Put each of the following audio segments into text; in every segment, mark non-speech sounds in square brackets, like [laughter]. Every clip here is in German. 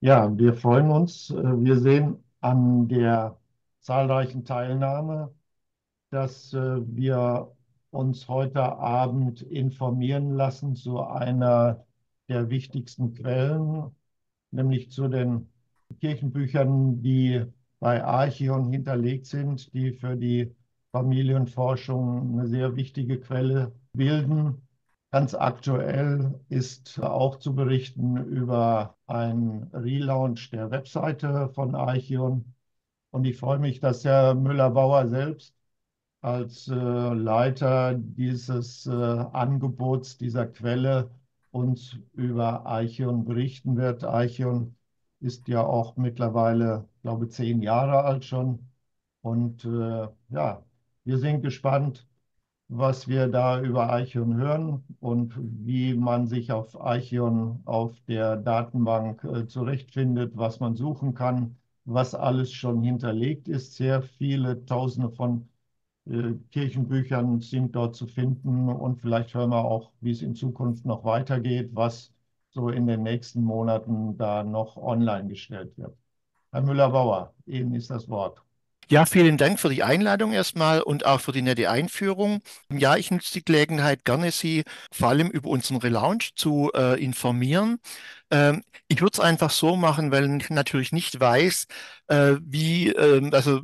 Ja, wir freuen uns. Äh, Wir sehen an der zahlreichen Teilnahme, dass äh, wir uns heute Abend informieren lassen zu einer der wichtigsten Quellen, nämlich zu den Kirchenbüchern, die bei Archion hinterlegt sind, die für die Familienforschung eine sehr wichtige Quelle bilden. Ganz aktuell ist auch zu berichten über einen Relaunch der Webseite von Archion. Und ich freue mich, dass Herr Müller-Bauer selbst als äh, Leiter dieses äh, Angebots, dieser Quelle uns über Archion berichten wird. Archion ist ja auch mittlerweile, glaube ich, zehn Jahre alt schon. Und äh, ja, wir sind gespannt, was wir da über Archion hören und wie man sich auf Archion auf der Datenbank äh, zurechtfindet, was man suchen kann, was alles schon hinterlegt ist. Sehr viele Tausende von äh, Kirchenbüchern sind dort zu finden und vielleicht hören wir auch, wie es in Zukunft noch weitergeht, was so in den nächsten Monaten da noch online gestellt wird. Herr Müller-Bauer, Ihnen ist das Wort. Ja, vielen Dank für die Einladung erstmal und auch für die nette Einführung. Ja, ich nutze die Gelegenheit gerne, Sie vor allem über unseren Relaunch zu äh, informieren. Ähm, ich würde es einfach so machen, weil ich natürlich nicht weiß, äh, wie, ähm, also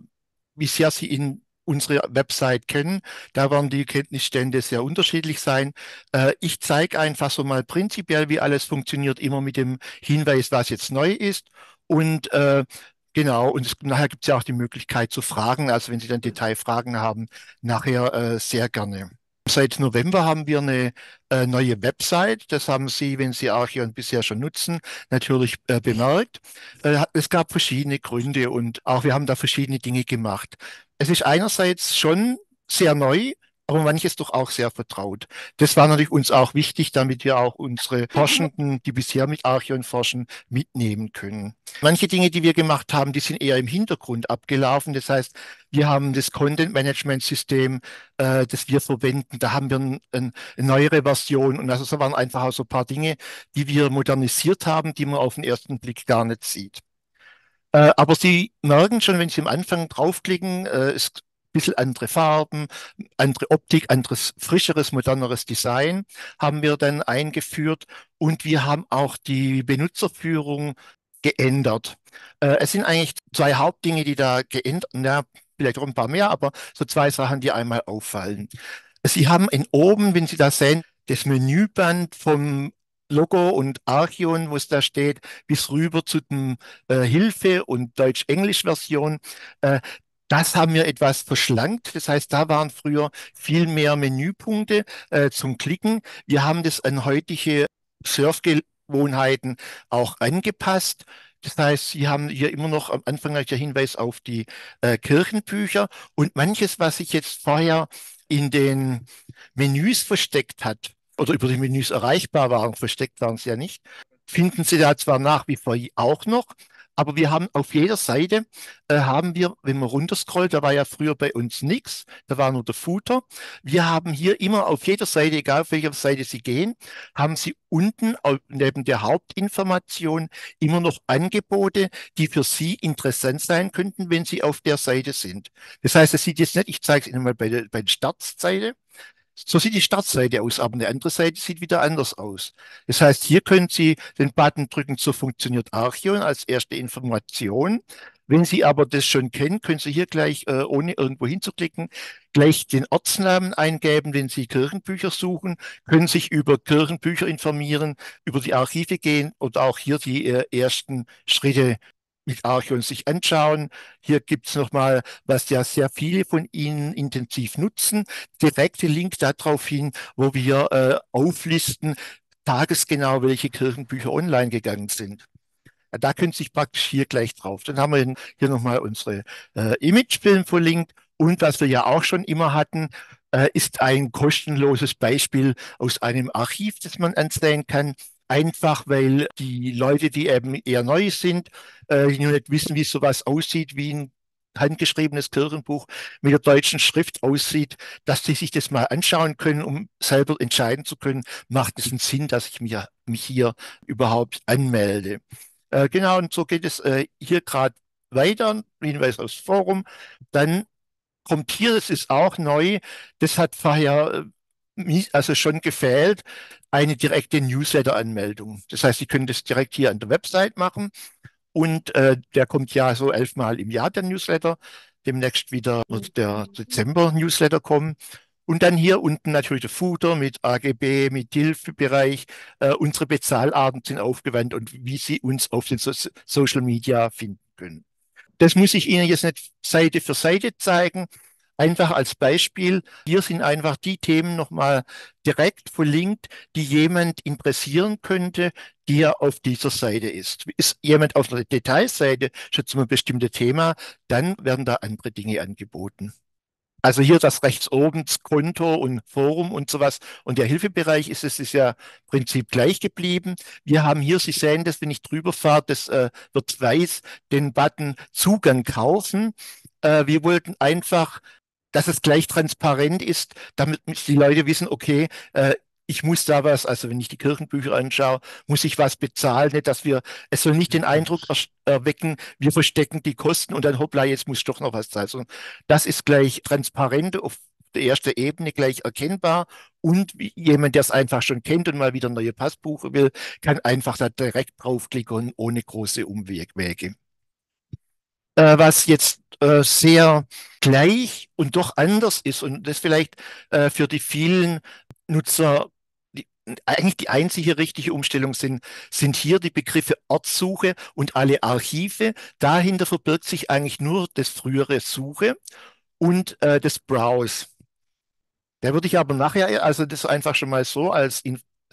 wie sehr Sie in unsere Website kennen. Da werden die Kenntnisstände sehr unterschiedlich sein. Äh, ich zeige einfach so mal prinzipiell, wie alles funktioniert, immer mit dem Hinweis, was jetzt neu ist. Und äh, Genau, und es, nachher gibt es ja auch die Möglichkeit zu fragen, also wenn Sie dann Detailfragen haben, nachher äh, sehr gerne. Seit November haben wir eine äh, neue Website. Das haben Sie, wenn Sie Archeon bisher schon nutzen, natürlich äh, bemerkt. Äh, es gab verschiedene Gründe und auch wir haben da verschiedene Dinge gemacht. Es ist einerseits schon sehr neu, aber manches doch auch sehr vertraut. Das war natürlich uns auch wichtig, damit wir auch unsere Forschenden, die bisher mit Archeon forschen, mitnehmen können. Manche Dinge, die wir gemacht haben, die sind eher im Hintergrund abgelaufen. Das heißt, wir haben das Content Management System, äh, das wir verwenden. Da haben wir ein, ein, eine neuere Version. Und also so waren einfach auch so ein paar Dinge, die wir modernisiert haben, die man auf den ersten Blick gar nicht sieht. Äh, aber Sie merken schon, wenn Sie am Anfang draufklicken, äh, es bisschen andere Farben, andere Optik, anderes, frischeres, moderneres Design haben wir dann eingeführt und wir haben auch die Benutzerführung geändert. Äh, es sind eigentlich zwei Hauptdinge, die da geändert, na, vielleicht auch ein paar mehr, aber so zwei Sachen, die einmal auffallen. Sie haben in oben, wenn Sie das sehen, das Menüband vom Logo und Archion, wo es da steht, bis rüber zu den äh, Hilfe- und Deutsch-Englisch-Version. Äh, das haben wir etwas verschlankt. Das heißt, da waren früher viel mehr Menüpunkte äh, zum Klicken. Wir haben das an heutige Surfgewohnheiten auch angepasst. Das heißt, Sie haben hier immer noch am Anfang der Hinweis auf die äh, Kirchenbücher und manches, was sich jetzt vorher in den Menüs versteckt hat oder über die Menüs erreichbar waren, versteckt waren sie ja nicht, finden Sie da zwar nach wie vor auch noch, aber wir haben auf jeder Seite, äh, haben wir, wenn man runterscrollt, da war ja früher bei uns nichts, da war nur der Footer. Wir haben hier immer auf jeder Seite, egal auf welcher Seite Sie gehen, haben Sie unten neben der Hauptinformation immer noch Angebote, die für Sie interessant sein könnten, wenn Sie auf der Seite sind. Das heißt, es sieht jetzt nicht, ich zeige es Ihnen mal bei der, bei der Startseite. So sieht die Startseite aus, aber eine andere Seite sieht wieder anders aus. Das heißt, hier können Sie den Button drücken, so funktioniert Archeon als erste Information. Wenn Sie aber das schon kennen, können Sie hier gleich, äh, ohne irgendwo hinzuklicken, gleich den Ortsnamen eingeben. Wenn Sie Kirchenbücher suchen, können sich über Kirchenbücher informieren, über die Archive gehen und auch hier die äh, ersten Schritte mit Archeon sich anschauen. Hier gibt es nochmal, was ja sehr viele von Ihnen intensiv nutzen, direkte Link darauf hin, wo wir äh, auflisten, tagesgenau, welche Kirchenbücher online gegangen sind. Da können Sie sich praktisch hier gleich drauf. Dann haben wir hier nochmal unsere äh, Imagefilm verlinkt. Und was wir ja auch schon immer hatten, äh, ist ein kostenloses Beispiel aus einem Archiv, das man ansehen kann. Einfach weil die Leute, die eben eher neu sind, äh, die nur nicht wissen, wie sowas aussieht, wie ein handgeschriebenes Kirchenbuch mit der deutschen Schrift aussieht, dass sie sich das mal anschauen können, um selber entscheiden zu können, macht es einen Sinn, dass ich mir, mich hier überhaupt anmelde. Äh, genau, und so geht es äh, hier gerade weiter. Hinweis aufs Forum. Dann kommt hier, das ist auch neu, das hat vorher äh, also schon gefehlt, eine direkte Newsletter-Anmeldung. Das heißt, Sie können das direkt hier an der Website machen und äh, der kommt ja so elfmal im Jahr, der Newsletter. Demnächst wieder wird der Dezember-Newsletter kommen. Und dann hier unten natürlich der Footer mit AGB, mit Hilfebereich. Äh, unsere Bezahlarten sind aufgewandt und wie Sie uns auf den so Social Media finden können. Das muss ich Ihnen jetzt nicht Seite für Seite zeigen. Einfach als Beispiel, hier sind einfach die Themen nochmal direkt verlinkt, die jemand interessieren könnte, die er auf dieser Seite ist. Ist jemand auf einer Detailseite schon zu einem bestimmten Thema, dann werden da andere Dinge angeboten. Also hier das rechts oben, das Konto und Forum und sowas. Und der Hilfebereich ist es ist ja im Prinzip gleich geblieben. Wir haben hier, Sie sehen das, wenn ich drüber fahre, das äh, wird weiß, den Button Zugang kaufen. Äh, wir wollten einfach dass es gleich transparent ist, damit die Leute wissen, okay, äh, ich muss da was, also wenn ich die Kirchenbücher anschaue, muss ich was bezahlen, nicht, dass wir, es soll nicht den Eindruck erwecken, wir verstecken die Kosten und dann hoppla, jetzt muss ich doch noch was zahlen. Also das ist gleich transparent auf der ersten Ebene gleich erkennbar und jemand, der es einfach schon kennt und mal wieder neue Passbuche will, kann einfach da direkt draufklicken ohne große Umwege. Äh, was jetzt äh, sehr gleich und doch anders ist und das vielleicht äh, für die vielen Nutzer eigentlich die einzige richtige Umstellung sind, sind hier die Begriffe Ortssuche und alle Archive. Dahinter verbirgt sich eigentlich nur das frühere Suche und äh, das Browse. Da würde ich aber nachher, also das einfach schon mal so als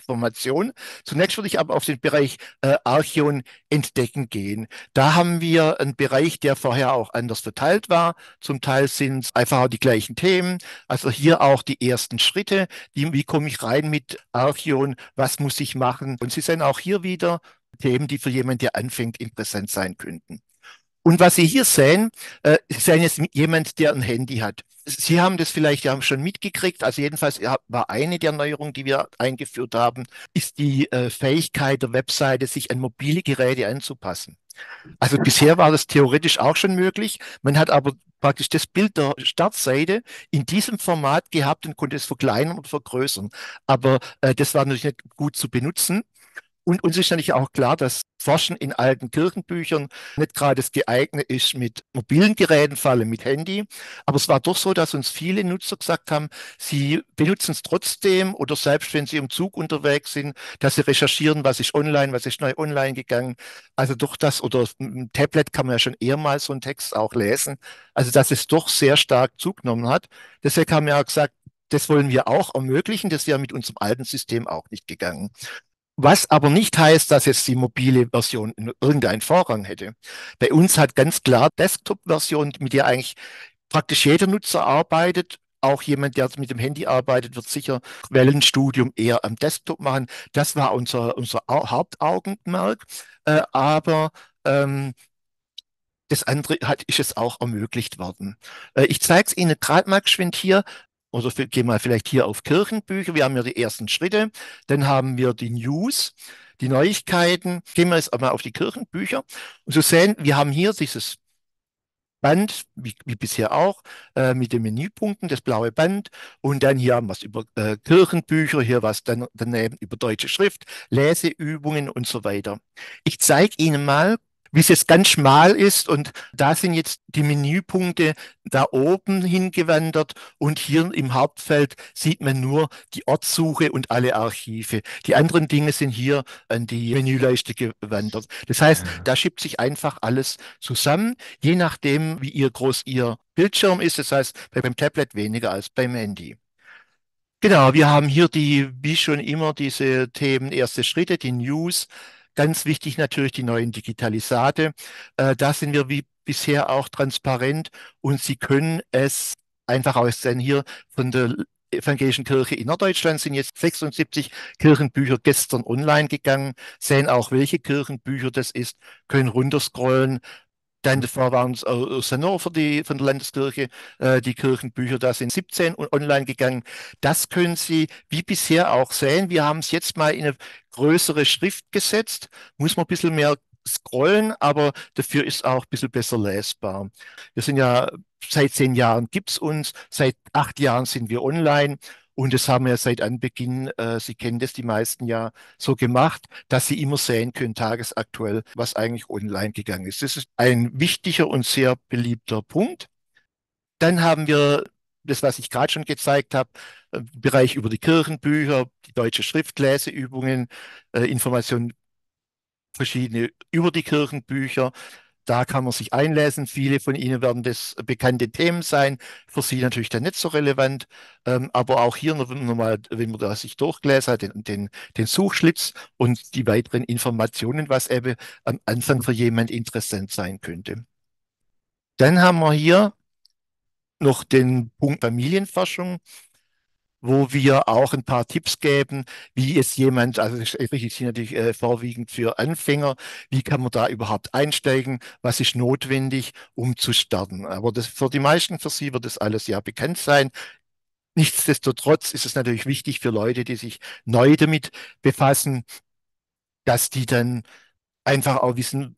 Information. Zunächst würde ich aber auf den Bereich äh, Archeon entdecken gehen. Da haben wir einen Bereich, der vorher auch anders verteilt war. Zum Teil sind es einfach die gleichen Themen. Also hier auch die ersten Schritte. Die, wie komme ich rein mit Archeon? Was muss ich machen? Und Sie sehen auch hier wieder Themen, die für jemanden, der anfängt, interessant sein könnten. Und was Sie hier sehen, äh, Sie sehen jetzt jemand, der ein Handy hat. Sie haben das vielleicht ja schon mitgekriegt. Also jedenfalls war eine der Neuerungen, die wir eingeführt haben, ist die äh, Fähigkeit der Webseite, sich an mobile Geräte anzupassen. Also bisher war das theoretisch auch schon möglich. Man hat aber praktisch das Bild der Startseite in diesem Format gehabt und konnte es verkleinern und vergrößern. Aber äh, das war natürlich nicht gut zu benutzen. Und uns ist natürlich auch klar, dass Forschen in alten Kirchenbüchern nicht gerade geeignet ist mit mobilen Geräten, vor allem mit Handy. Aber es war doch so, dass uns viele Nutzer gesagt haben, sie benutzen es trotzdem oder selbst wenn sie im Zug unterwegs sind, dass sie recherchieren, was ist online, was ist neu online gegangen. Also durch das oder im Tablet kann man ja schon eher mal so einen Text auch lesen. Also dass es doch sehr stark zugenommen hat. Deswegen haben wir auch gesagt, das wollen wir auch ermöglichen. Das wäre mit unserem alten System auch nicht gegangen. Was aber nicht heißt, dass jetzt die mobile Version irgendeinen Vorrang hätte. Bei uns hat ganz klar Desktop-Version, mit der eigentlich praktisch jeder Nutzer arbeitet, auch jemand, der mit dem Handy arbeitet, wird sicher Quellenstudium eher am Desktop machen. Das war unser, unser Hauptaugenmerk. Äh, aber ähm, das andere hat, ist es auch ermöglicht worden. Äh, ich zeige es Ihnen gerade mal geschwind hier. Oder gehen wir vielleicht hier auf Kirchenbücher. Wir haben ja die ersten Schritte. Dann haben wir die News, die Neuigkeiten. Gehen wir jetzt einmal auf die Kirchenbücher. Und so sehen, wir haben hier dieses Band, wie, wie bisher auch, äh, mit den Menüpunkten, das blaue Band. Und dann hier haben wir es über äh, Kirchenbücher, hier was dann daneben über deutsche Schrift, Leseübungen und so weiter. Ich zeige Ihnen mal wie es jetzt ganz schmal ist und da sind jetzt die Menüpunkte da oben hingewandert und hier im Hauptfeld sieht man nur die Ortssuche und alle Archive. Die anderen Dinge sind hier an die Menüleiste gewandert. Das heißt, ja. da schiebt sich einfach alles zusammen, je nachdem, wie ihr groß Ihr Bildschirm ist. Das heißt, beim Tablet weniger als beim Handy. Genau, wir haben hier die, wie schon immer, diese Themen, erste Schritte, die News, Ganz wichtig natürlich die neuen Digitalisate. Äh, da sind wir wie bisher auch transparent und Sie können es einfach aussehen. Hier von der Evangelischen Kirche in Norddeutschland sind jetzt 76 Kirchenbücher gestern online gegangen, sehen auch, welche Kirchenbücher das ist, können runterscrollen, dann davor waren es aus Hannover, von der Landeskirche, äh, die Kirchenbücher, da sind 17 online gegangen. Das können Sie wie bisher auch sehen. Wir haben es jetzt mal in eine größere Schrift gesetzt. Muss man ein bisschen mehr scrollen, aber dafür ist auch ein bisschen besser lesbar. Wir sind ja seit zehn Jahren gibt es uns, seit acht Jahren sind wir online und das haben wir seit Anbeginn, äh, Sie kennen das die meisten ja, so gemacht, dass Sie immer sehen können, tagesaktuell, was eigentlich online gegangen ist. Das ist ein wichtiger und sehr beliebter Punkt. Dann haben wir das, was ich gerade schon gezeigt habe, äh, Bereich über die Kirchenbücher, die deutsche Schriftleseübungen, äh, Informationen verschiedene über die Kirchenbücher. Da kann man sich einlesen. Viele von Ihnen werden das bekannte Themen sein. Für Sie natürlich dann nicht so relevant. Ähm, aber auch hier nochmal, wenn man da sich durchgelesen hat, den, den, den Suchschlitz und die weiteren Informationen, was eben am Anfang für jemand interessant sein könnte. Dann haben wir hier noch den Punkt Familienforschung wo wir auch ein paar Tipps geben, wie es jemand, also das ist natürlich äh, vorwiegend für Anfänger, wie kann man da überhaupt einsteigen, was ist notwendig, um zu starten. Aber das, für die meisten, für sie wird das alles ja bekannt sein. Nichtsdestotrotz ist es natürlich wichtig für Leute, die sich neu damit befassen, dass die dann einfach auch wissen,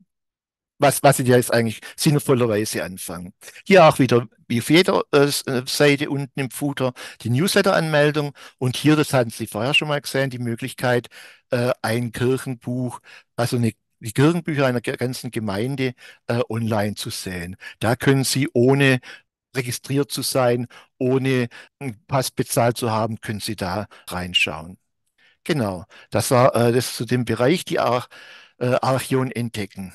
was, was sie jetzt eigentlich sinnvollerweise anfangen. Hier auch wieder, wie auf jeder äh, äh, Seite unten im Footer, die Newsletter-Anmeldung. Und hier, das hatten Sie vorher schon mal gesehen, die Möglichkeit, äh, ein Kirchenbuch, also eine, die Kirchenbücher einer ganzen Gemeinde äh, online zu sehen. Da können Sie ohne registriert zu sein, ohne einen Pass bezahlt zu haben, können Sie da reinschauen. Genau, das war äh, das zu dem Bereich, die Ar äh, Archion entdecken.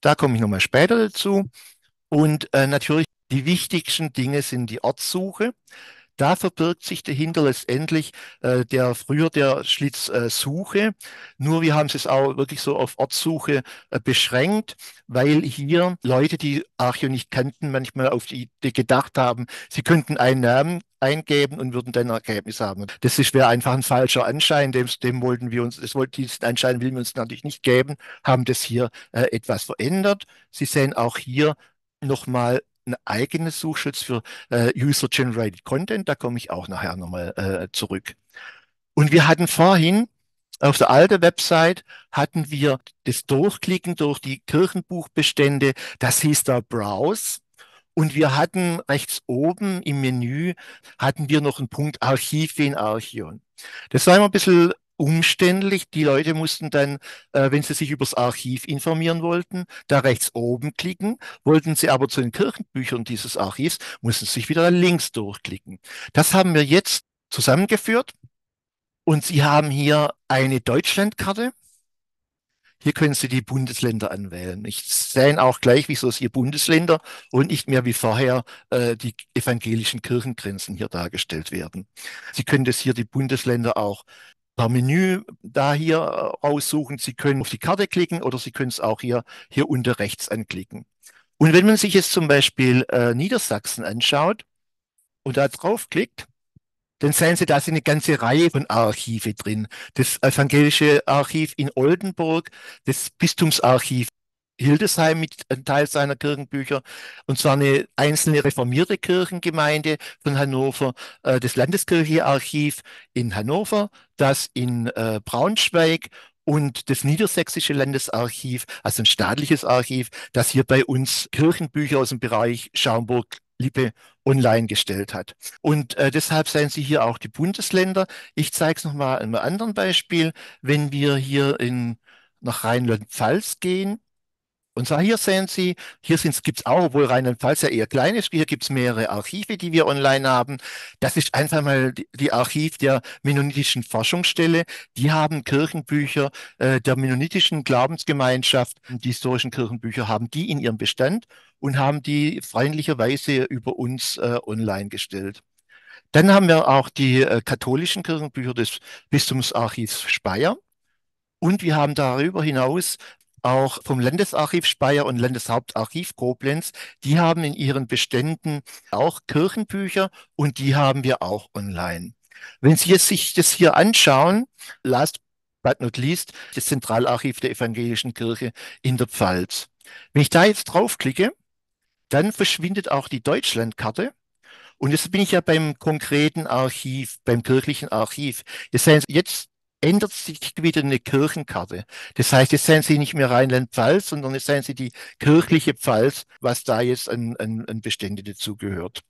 Da komme ich nochmal später dazu. Und äh, natürlich die wichtigsten Dinge sind die Ortssuche. Da verbirgt sich dahinter letztendlich äh, der früher der Schlitz äh, Suche. Nur wir haben es auch wirklich so auf Ortssuche äh, beschränkt, weil hier Leute, die Archeo nicht kannten, manchmal auf die Idee gedacht haben, sie könnten einen Namen eingeben und würden dann ein Ergebnis haben. Das wäre einfach ein falscher Anschein, dem, dem wollten wir uns, das wollten, diesen Anschein will wir uns natürlich nicht geben, haben das hier äh, etwas verändert. Sie sehen auch hier nochmal ein eigenes Suchschutz für äh, User-Generated Content. Da komme ich auch nachher nochmal äh, zurück. Und wir hatten vorhin auf der alten Website hatten wir das Durchklicken durch die Kirchenbuchbestände. Das hieß da Browse. Und wir hatten rechts oben im Menü hatten wir noch einen Punkt Archiv in Archion. Das war immer ein bisschen umständlich. Die Leute mussten dann, äh, wenn sie sich übers Archiv informieren wollten, da rechts oben klicken. Wollten sie aber zu den Kirchenbüchern dieses Archivs, mussten sie sich wieder links durchklicken. Das haben wir jetzt zusammengeführt. Und Sie haben hier eine Deutschlandkarte. Hier können Sie die Bundesländer anwählen. Ich sehe auch gleich, wieso es hier Bundesländer und nicht mehr wie vorher äh, die evangelischen Kirchengrenzen hier dargestellt werden. Sie können das hier die Bundesländer auch per Menü da hier äh, aussuchen. Sie können auf die Karte klicken oder Sie können es auch hier, hier unten rechts anklicken. Und wenn man sich jetzt zum Beispiel äh, Niedersachsen anschaut und da draufklickt, dann sehen Sie, da sind eine ganze Reihe von Archive drin. Das evangelische Archiv in Oldenburg, das Bistumsarchiv Hildesheim mit einem Teil seiner Kirchenbücher, und zwar eine einzelne reformierte Kirchengemeinde von Hannover, äh, das Landeskirchearchiv in Hannover, das in äh, Braunschweig und das Niedersächsische Landesarchiv, also ein staatliches Archiv, das hier bei uns Kirchenbücher aus dem Bereich Schaumburg-Lippe online gestellt hat. Und äh, deshalb seien Sie hier auch die Bundesländer. Ich zeige es nochmal an einem anderen Beispiel. Wenn wir hier in, nach Rheinland-Pfalz gehen, und zwar hier sehen Sie, hier gibt es auch, obwohl Rheinland-Pfalz ja eher klein ist, hier gibt es mehrere Archive, die wir online haben. Das ist einfach mal die, die Archiv der Mennonitischen Forschungsstelle. Die haben Kirchenbücher äh, der mennonitischen Glaubensgemeinschaft, die historischen Kirchenbücher haben die in ihrem Bestand und haben die freundlicherweise über uns äh, online gestellt. Dann haben wir auch die äh, katholischen Kirchenbücher des Bistumsarchivs Speyer. Und wir haben darüber hinaus auch vom Landesarchiv Speyer und Landeshauptarchiv Koblenz, die haben in ihren Beständen auch Kirchenbücher und die haben wir auch online. Wenn Sie jetzt sich das hier anschauen, last but not least, das Zentralarchiv der Evangelischen Kirche in der Pfalz. Wenn ich da jetzt draufklicke, dann verschwindet auch die Deutschlandkarte. Und jetzt bin ich ja beim konkreten Archiv, beim kirchlichen Archiv. Jetzt, jetzt ändert sich wieder eine Kirchenkarte. Das heißt, jetzt sehen Sie nicht mehr Rheinland-Pfalz, sondern jetzt sehen Sie die kirchliche Pfalz, was da jetzt an, an, an Bestände dazugehört.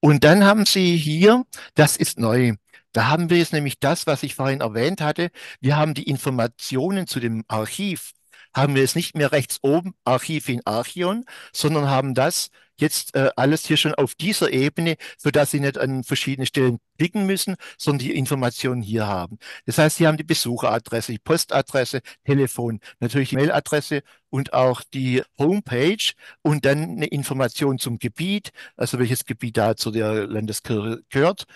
Und dann haben Sie hier, das ist neu, da haben wir jetzt nämlich das, was ich vorhin erwähnt hatte. Wir haben die Informationen zu dem Archiv, haben wir jetzt nicht mehr rechts oben Archiv in Archion, sondern haben das jetzt äh, alles hier schon auf dieser Ebene, sodass Sie nicht an verschiedene Stellen klicken müssen, sondern die Informationen hier haben. Das heißt, Sie haben die Besucheradresse, die Postadresse, Telefon, natürlich die Mailadresse und auch die Homepage und dann eine Information zum Gebiet, also welches Gebiet da zu der Landeskirche gehört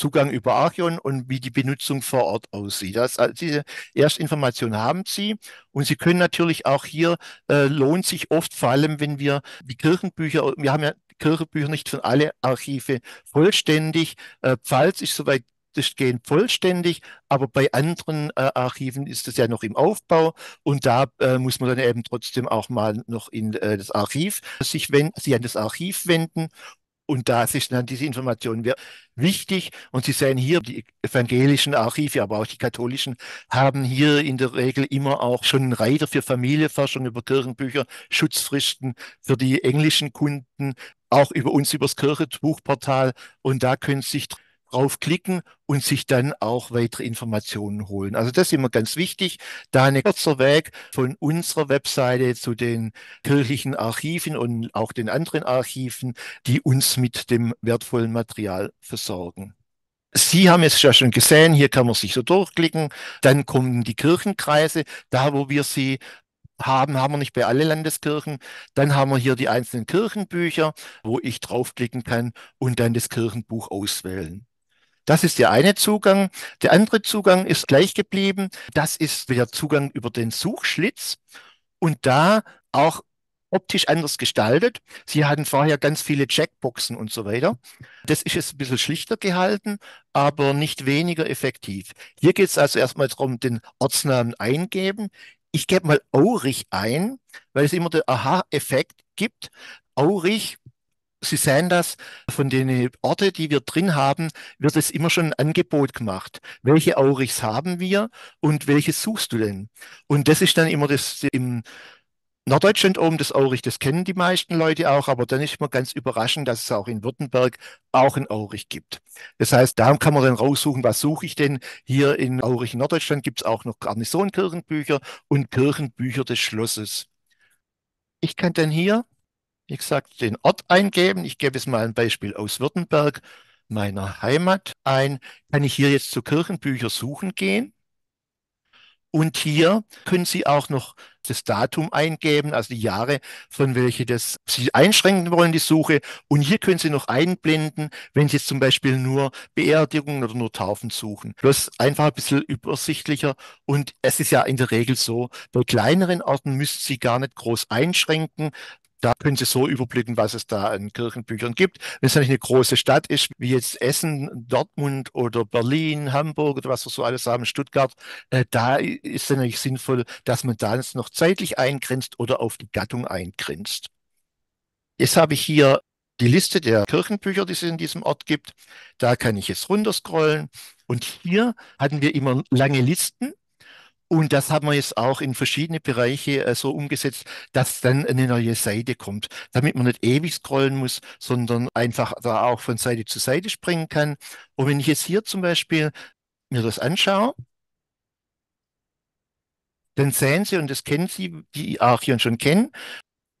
Zugang über Archion und wie die Benutzung vor Ort aussieht. Das, also diese Erstinformation haben Sie und Sie können natürlich auch hier, äh, lohnt sich oft, vor allem wenn wir die Kirchenbücher, wir haben ja Kirchenbücher nicht von alle Archive vollständig. Äh, Pfalz ist soweit das gehen vollständig, aber bei anderen äh, Archiven ist es ja noch im Aufbau und da äh, muss man dann eben trotzdem auch mal noch in äh, das Archiv sich, wenden, sich an das Archiv wenden und da ist dann diese Information wichtig. Und Sie sehen hier, die evangelischen Archive, aber auch die katholischen, haben hier in der Regel immer auch schon einen Reiter für Familienforschung über Kirchenbücher, Schutzfristen für die englischen Kunden, auch über uns übers Kirchenbuchportal. Und da können Sie sich draufklicken und sich dann auch weitere Informationen holen. Also das ist immer ganz wichtig, da ein kurzer Weg von unserer Webseite zu den kirchlichen Archiven und auch den anderen Archiven, die uns mit dem wertvollen Material versorgen. Sie haben es ja schon gesehen, hier kann man sich so durchklicken. Dann kommen die Kirchenkreise, da wo wir sie haben, haben wir nicht bei allen Landeskirchen. Dann haben wir hier die einzelnen Kirchenbücher, wo ich draufklicken kann und dann das Kirchenbuch auswählen. Das ist der eine Zugang. Der andere Zugang ist gleich geblieben. Das ist der Zugang über den Suchschlitz und da auch optisch anders gestaltet. Sie hatten vorher ganz viele Checkboxen und so weiter. Das ist jetzt ein bisschen schlichter gehalten, aber nicht weniger effektiv. Hier geht es also erstmal darum, den Ortsnamen eingeben. Ich gebe mal Aurich ein, weil es immer den Aha-Effekt gibt. Aurich Sie sehen das, von den Orten, die wir drin haben, wird es immer schon ein Angebot gemacht. Welche Aurichs haben wir und welches suchst du denn? Und das ist dann immer das im Norddeutschland oben, das Aurich, das kennen die meisten Leute auch, aber dann ist immer ganz überraschend, dass es auch in Württemberg auch ein Aurich gibt. Das heißt, da kann man dann raussuchen, was suche ich denn? Hier in Aurich in Norddeutschland gibt es auch noch Garnisonkirchenbücher und Kirchenbücher des Schlosses. Ich kann dann hier wie gesagt, den Ort eingeben. Ich gebe jetzt mal ein Beispiel aus Württemberg, meiner Heimat ein. Kann ich hier jetzt zu Kirchenbücher suchen gehen? Und hier können Sie auch noch das Datum eingeben, also die Jahre, von welche das Sie einschränken wollen, die Suche. Und hier können Sie noch einblenden, wenn Sie jetzt zum Beispiel nur Beerdigungen oder nur Taufen suchen. Bloß einfach ein bisschen übersichtlicher. Und es ist ja in der Regel so, bei kleineren Orten müssen Sie gar nicht groß einschränken. Da können Sie so überblicken, was es da an Kirchenbüchern gibt. Wenn es natürlich eine große Stadt ist, wie jetzt Essen, Dortmund oder Berlin, Hamburg oder was wir so alles haben, Stuttgart, äh, da ist es natürlich sinnvoll, dass man da jetzt noch zeitlich eingrenzt oder auf die Gattung eingrenzt. Jetzt habe ich hier die Liste der Kirchenbücher, die es in diesem Ort gibt. Da kann ich jetzt runterscrollen. Und hier hatten wir immer lange Listen und das haben wir jetzt auch in verschiedene Bereiche äh, so umgesetzt, dass dann eine neue Seite kommt, damit man nicht ewig scrollen muss, sondern einfach da auch von Seite zu Seite springen kann. Und wenn ich jetzt hier zum Beispiel mir das anschaue, dann sehen Sie, und das kennen Sie, die Archion schon kennen,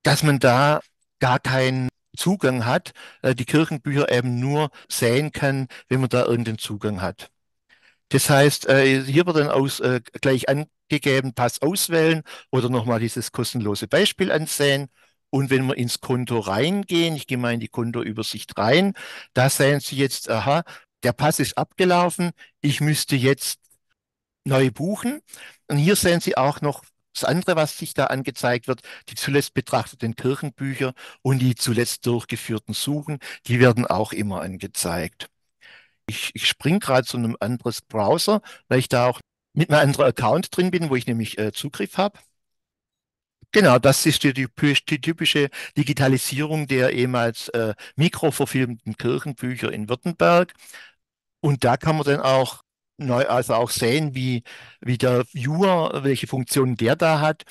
dass man da gar keinen Zugang hat, äh, die Kirchenbücher eben nur sehen kann, wenn man da irgendeinen Zugang hat. Das heißt, äh, hier wird dann aus, äh, gleich angegeben, Pass auswählen oder nochmal dieses kostenlose Beispiel ansehen. Und wenn wir ins Konto reingehen, ich gehe mal in die Kontoübersicht rein, da sehen Sie jetzt, aha, der Pass ist abgelaufen, ich müsste jetzt neu buchen. Und hier sehen Sie auch noch das andere, was sich da angezeigt wird, die zuletzt betrachteten Kirchenbücher und die zuletzt durchgeführten Suchen, die werden auch immer angezeigt. Ich, ich springe gerade zu einem anderen Browser, weil ich da auch mit einem anderen Account drin bin, wo ich nämlich äh, Zugriff habe. Genau, das ist die, die, die, typische Digitalisierung der ehemals äh, mikroverfilmten Kirchenbücher in Württemberg. Und da kann man dann auch neu, also auch sehen, wie, wie der Viewer, welche Funktionen der da hat.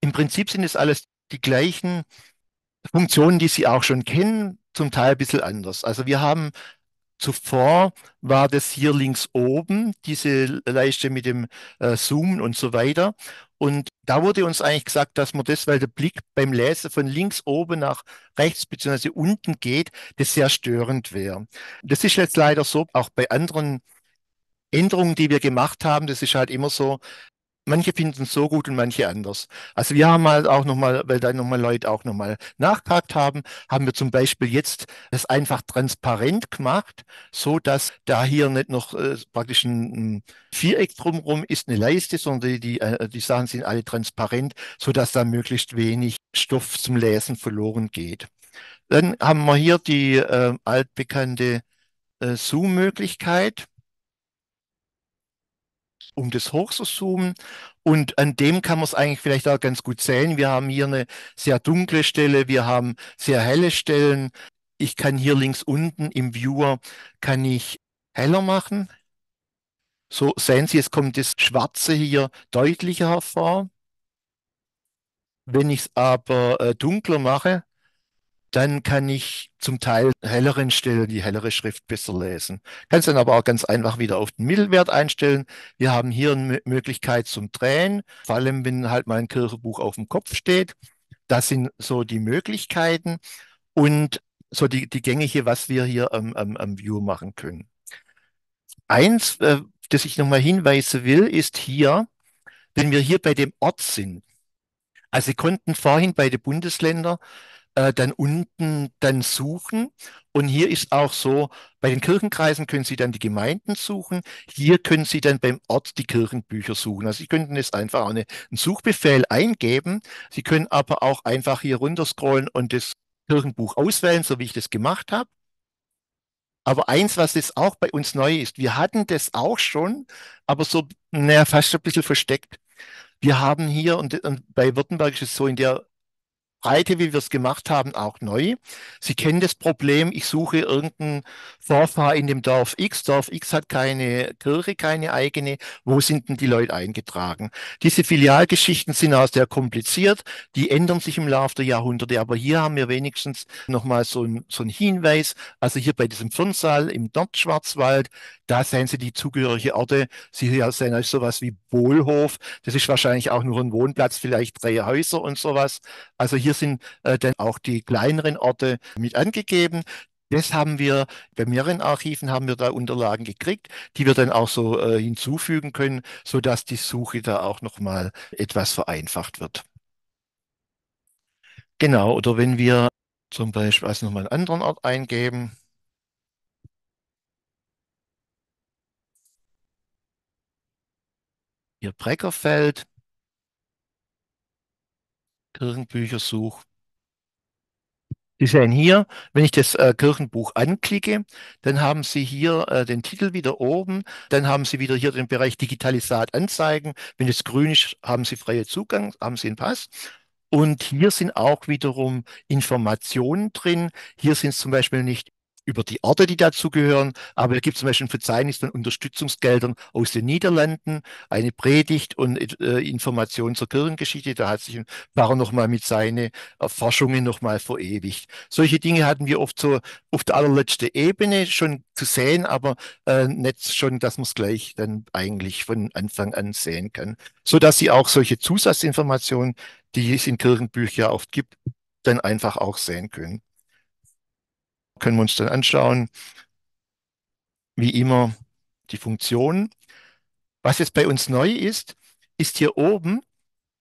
Im Prinzip sind es alles die gleichen Funktionen, die Sie auch schon kennen, zum Teil ein bisschen anders. Also wir haben Zuvor war das hier links oben, diese Leiste mit dem äh, Zoomen und so weiter. Und da wurde uns eigentlich gesagt, dass man das, weil der Blick beim Lesen von links oben nach rechts bzw. unten geht, das sehr störend wäre. Das ist jetzt leider so, auch bei anderen Änderungen, die wir gemacht haben, das ist halt immer so, Manche finden es so gut und manche anders. Also wir haben halt auch nochmal, weil da nochmal Leute auch nochmal nachgehakt haben, haben wir zum Beispiel jetzt das einfach transparent gemacht, so dass da hier nicht noch äh, praktisch ein, ein, Viereck drumherum ist, eine Leiste, sondern die, die, äh, die Sachen sind alle transparent, so dass da möglichst wenig Stoff zum Lesen verloren geht. Dann haben wir hier die äh, altbekannte äh, Zoom-Möglichkeit um das hochzuzoomen. Und an dem kann man es eigentlich vielleicht auch ganz gut sehen. Wir haben hier eine sehr dunkle Stelle, wir haben sehr helle Stellen. Ich kann hier links unten im Viewer, kann ich heller machen. So sehen Sie, es kommt das Schwarze hier deutlicher hervor. Wenn ich es aber äh, dunkler mache, dann kann ich zum Teil helleren Stellen die hellere Schrift besser lesen. Kann es dann aber auch ganz einfach wieder auf den Mittelwert einstellen. Wir haben hier eine Möglichkeit zum Drehen, vor allem wenn halt mein Kirchenbuch auf dem Kopf steht. Das sind so die Möglichkeiten und so die, die gängige, was wir hier am, am, am View machen können. Eins, äh, das ich nochmal hinweisen will, ist hier, wenn wir hier bei dem Ort sind. Also Sie konnten vorhin bei den Bundesländern äh, dann unten dann suchen. Und hier ist auch so, bei den Kirchenkreisen können Sie dann die Gemeinden suchen. Hier können Sie dann beim Ort die Kirchenbücher suchen. Also Sie könnten jetzt einfach eine, einen Suchbefehl eingeben. Sie können aber auch einfach hier runterscrollen und das Kirchenbuch auswählen, so wie ich das gemacht habe. Aber eins, was jetzt auch bei uns neu ist, wir hatten das auch schon, aber so, naja, fast ein bisschen versteckt. Wir haben hier, und, und bei Württemberg ist es so in der Breite, wie wir es gemacht haben, auch neu. Sie kennen das Problem, ich suche irgendeinen Vorfahr in dem Dorf X. Dorf X hat keine Kirche, keine eigene. Wo sind denn die Leute eingetragen? Diese Filialgeschichten sind auch sehr kompliziert. Die ändern sich im Laufe der Jahrhunderte. Aber hier haben wir wenigstens nochmal so ein, so Hinweis. Also hier bei diesem Firnsaal im Nordschwarzwald, da sehen Sie die zugehörige Orte. Sie sehen also sowas wie Bohlhof. Das ist wahrscheinlich auch nur ein Wohnplatz, vielleicht drei Häuser und sowas. Also hier sind äh, dann auch die kleineren Orte mit angegeben. Das haben wir bei mehreren Archiven haben wir da Unterlagen gekriegt, die wir dann auch so äh, hinzufügen können, so dass die Suche da auch noch mal etwas vereinfacht wird. Genau, oder wenn wir zum Beispiel also nochmal einen anderen Ort eingeben, Hier Breckerfeld, Kirchenbücher suche. Sie sehen hier, wenn ich das äh, Kirchenbuch anklicke, dann haben Sie hier äh, den Titel wieder oben, dann haben Sie wieder hier den Bereich Digitalisat anzeigen. Wenn es grün ist, haben Sie freie Zugang, haben Sie einen Pass. Und hier sind auch wiederum Informationen drin. Hier sind zum Beispiel nicht über die Orte, die dazugehören. Aber da gibt zum Beispiel ein Verzeichnis von Unterstützungsgeldern aus den Niederlanden, eine Predigt und äh, Informationen zur Kirchengeschichte. Da hat sich ein Pfarrer nochmal mit seinen Erforschungen nochmal verewigt. Solche Dinge hatten wir oft so auf der allerletzten Ebene schon zu sehen, aber äh, nicht schon, dass man es gleich dann eigentlich von Anfang an sehen kann. So dass Sie auch solche Zusatzinformationen, die es in Kirchenbüchern oft gibt, dann einfach auch sehen können können wir uns dann anschauen. Wie immer die Funktion. Was jetzt bei uns neu ist, ist hier oben,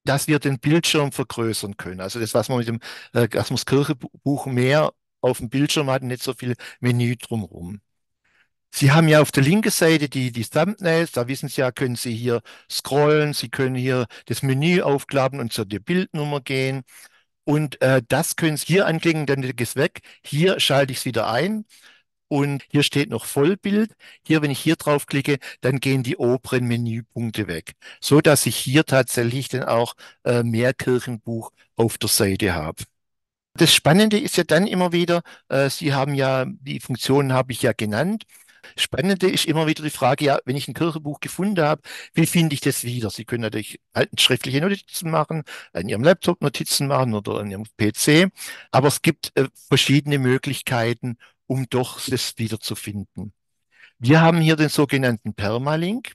dass wir den Bildschirm vergrößern können. Also das, was man mit dem äh, Gasmus Kirchebuch mehr auf dem Bildschirm hat, nicht so viel Menü drumherum. Sie haben ja auf der linken Seite die, die Thumbnails, da wissen Sie ja, können Sie hier scrollen, Sie können hier das Menü aufklappen und zur Bildnummer gehen. Und äh, das können Sie hier anklicken, dann geht es weg. Hier schalte ich es wieder ein. Und hier steht noch Vollbild. Hier, wenn ich hier draufklicke, dann gehen die oberen Menüpunkte weg, so dass ich hier tatsächlich dann auch äh, mehr Kirchenbuch auf der Seite habe. Das Spannende ist ja dann immer wieder, äh, Sie haben ja, die Funktionen habe ich ja genannt. Spannende ist immer wieder die Frage, ja, wenn ich ein Kirchenbuch gefunden habe, wie finde ich das wieder? Sie können natürlich schriftliche Notizen machen, an Ihrem Laptop Notizen machen oder an Ihrem PC, aber es gibt äh, verschiedene Möglichkeiten, um doch das wiederzufinden. Wir haben hier den sogenannten Permalink.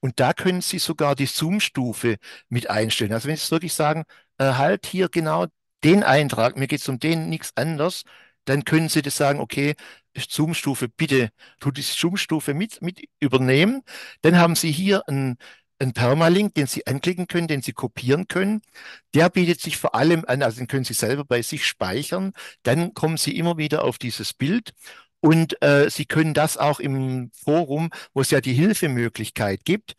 Und da können Sie sogar die Zoom-Stufe mit einstellen. Also wenn Sie wirklich sagen, äh, halt hier genau den Eintrag, mir geht es um den, nichts anderes, dann können Sie das sagen, okay, Zoom-Stufe, bitte tu die Zoom-Stufe mit, mit übernehmen. Dann haben Sie hier einen, einen Permalink, den Sie anklicken können, den Sie kopieren können. Der bietet sich vor allem an, also den können Sie selber bei sich speichern. Dann kommen Sie immer wieder auf dieses Bild und äh, Sie können das auch im Forum, wo es ja die Hilfemöglichkeit gibt,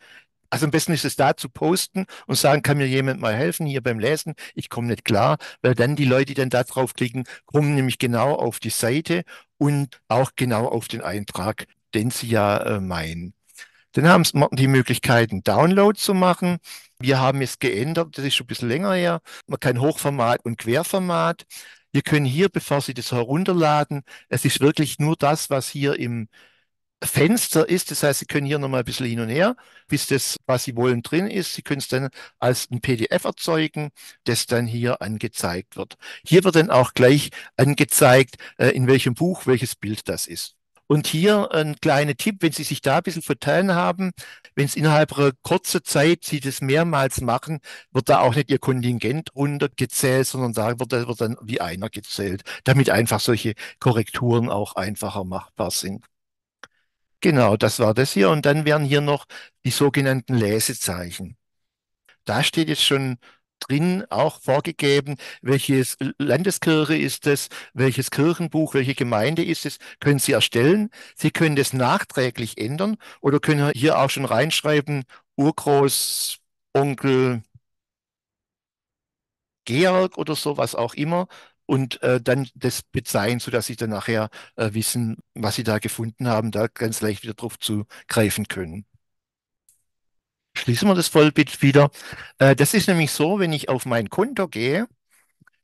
also am besten ist es da zu posten und sagen, kann mir jemand mal helfen hier beim Lesen? Ich komme nicht klar, weil dann die Leute, die dann da draufklicken, kommen nämlich genau auf die Seite und auch genau auf den Eintrag, den sie ja äh, meinen. Dann haben sie die Möglichkeit, einen Download zu machen. Wir haben es geändert, das ist schon ein bisschen länger her. Man kann Hochformat und Querformat. Wir können hier, bevor Sie das herunterladen, es ist wirklich nur das, was hier im Fenster ist. Das heißt, Sie können hier nochmal ein bisschen hin und her, bis das, was Sie wollen, drin ist. Sie können es dann als ein PDF erzeugen, das dann hier angezeigt wird. Hier wird dann auch gleich angezeigt, äh, in welchem Buch welches Bild das ist. Und hier ein kleiner Tipp, wenn Sie sich da ein bisschen verteilen haben, wenn es innerhalb einer kurzen Zeit Sie das mehrmals machen, wird da auch nicht Ihr Kontingent runtergezählt, sondern da wird, wird dann wie einer gezählt, damit einfach solche Korrekturen auch einfacher machbar sind. Genau, das war das hier. Und dann wären hier noch die sogenannten Lesezeichen. Da steht jetzt schon drin auch vorgegeben, welches Landeskirche ist es, welches Kirchenbuch, welche Gemeinde ist es, können Sie erstellen. Sie können das nachträglich ändern oder können hier auch schon reinschreiben, Urgroßonkel Georg oder so, was auch immer und äh, dann das bezeichnen, sodass sie dann nachher äh, wissen, was sie da gefunden haben, da ganz leicht wieder drauf zugreifen können. Schließen wir das Vollbild wieder. Äh, das ist nämlich so, wenn ich auf mein Konto gehe,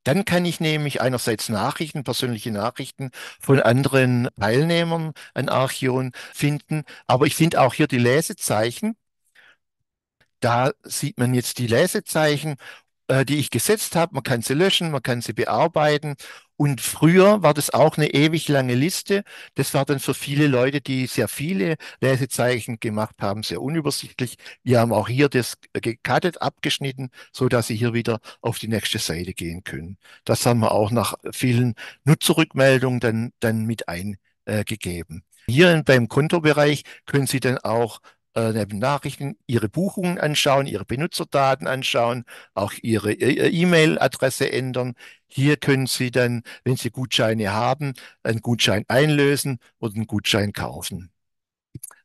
dann kann ich nämlich einerseits Nachrichten, persönliche Nachrichten von anderen Teilnehmern an Archion finden, aber ich finde auch hier die Lesezeichen. Da sieht man jetzt die Lesezeichen äh, die ich gesetzt habe. Man kann sie löschen, man kann sie bearbeiten. Und früher war das auch eine ewig lange Liste. Das war dann für viele Leute, die sehr viele Lesezeichen gemacht haben, sehr unübersichtlich. Wir haben auch hier das gecuttet, abgeschnitten, so dass Sie hier wieder auf die nächste Seite gehen können. Das haben wir auch nach vielen Nutzerrückmeldungen dann, dann mit eingegeben. Hier beim Kontobereich können Sie dann auch äh, Nachrichten Ihre Buchungen anschauen, Ihre Benutzerdaten anschauen, auch Ihre E-Mail-Adresse ändern. Hier können Sie dann, wenn Sie Gutscheine haben, einen Gutschein einlösen und einen Gutschein kaufen.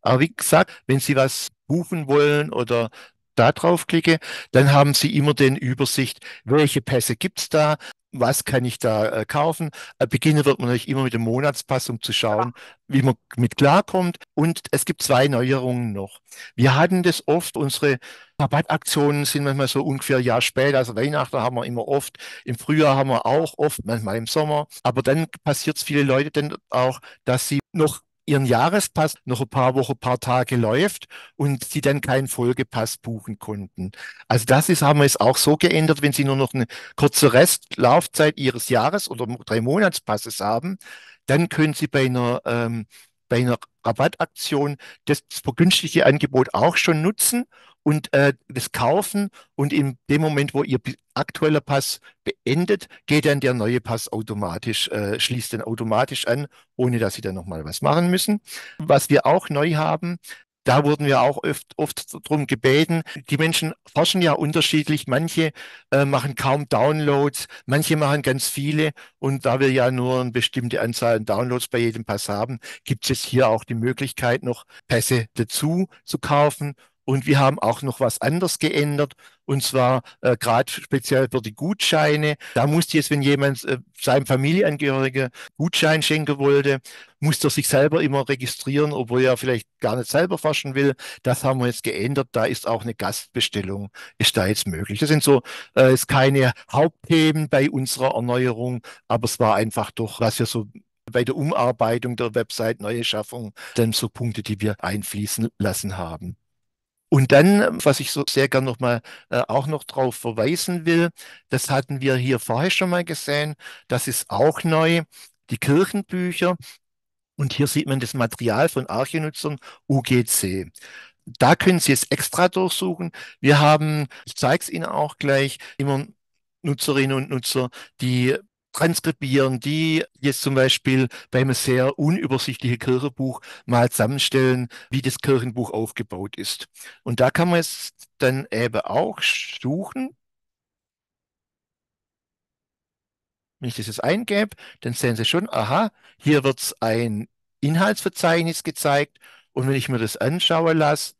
Aber wie gesagt, wenn Sie was buchen wollen oder da draufklicke, dann haben Sie immer den Übersicht, welche Pässe gibt es da, was kann ich da äh, kaufen. Äh, beginnen wird man natürlich immer mit dem Monatspass, um zu schauen, wie man mit klarkommt. Und es gibt zwei Neuerungen noch. Wir hatten das oft, unsere Rabattaktionen sind manchmal so ungefähr ein Jahr später, also Weihnachten haben wir immer oft, im Frühjahr haben wir auch oft, manchmal im Sommer. Aber dann passiert es viele Leute dann auch, dass sie noch ihren Jahrespass noch ein paar Wochen, paar Tage läuft und sie dann keinen Folgepass buchen konnten. Also das ist, haben wir jetzt auch so geändert, wenn Sie nur noch eine kurze Restlaufzeit Ihres Jahres oder drei Monatspasses haben, dann können Sie bei einer, ähm, bei einer Rabattaktion das vergünstigte Angebot auch schon nutzen und äh, das kaufen und in dem Moment, wo Ihr aktueller Pass beendet, geht dann der neue Pass automatisch, äh, schließt dann automatisch an, ohne dass Sie dann nochmal was machen müssen. Was wir auch neu haben, da wurden wir auch oft, oft darum gebeten. Die Menschen forschen ja unterschiedlich. Manche äh, machen kaum Downloads, manche machen ganz viele. Und da wir ja nur eine bestimmte Anzahl an Downloads bei jedem Pass haben, gibt es hier auch die Möglichkeit, noch Pässe dazu zu kaufen. Und wir haben auch noch was anderes geändert. Und zwar äh, gerade speziell für die Gutscheine. Da musste jetzt, wenn jemand äh, seinem Familienangehörige Gutschein schenken wollte, musste er sich selber immer registrieren, obwohl er vielleicht gar nicht selber forschen will. Das haben wir jetzt geändert. Da ist auch eine Gastbestellung, ist da jetzt möglich. Das sind so, äh, ist keine Hauptthemen bei unserer Erneuerung, aber es war einfach doch, was wir so bei der Umarbeitung der Website, neue Schaffung, dann so Punkte, die wir einfließen lassen haben. Und dann, was ich so sehr gern nochmal äh, auch noch drauf verweisen will, das hatten wir hier vorher schon mal gesehen, das ist auch neu, die Kirchenbücher. Und hier sieht man das Material von Archinutzern UGC. Da können Sie es extra durchsuchen. Wir haben, ich zeige es Ihnen auch gleich, immer Nutzerinnen und Nutzer, die transkribieren, die jetzt zum Beispiel beim sehr unübersichtlichen Kirchenbuch mal zusammenstellen, wie das Kirchenbuch aufgebaut ist. Und da kann man es dann eben auch suchen. Wenn ich das jetzt eingebe, dann sehen Sie schon, aha, hier wird ein Inhaltsverzeichnis gezeigt. Und wenn ich mir das anschauen lasse,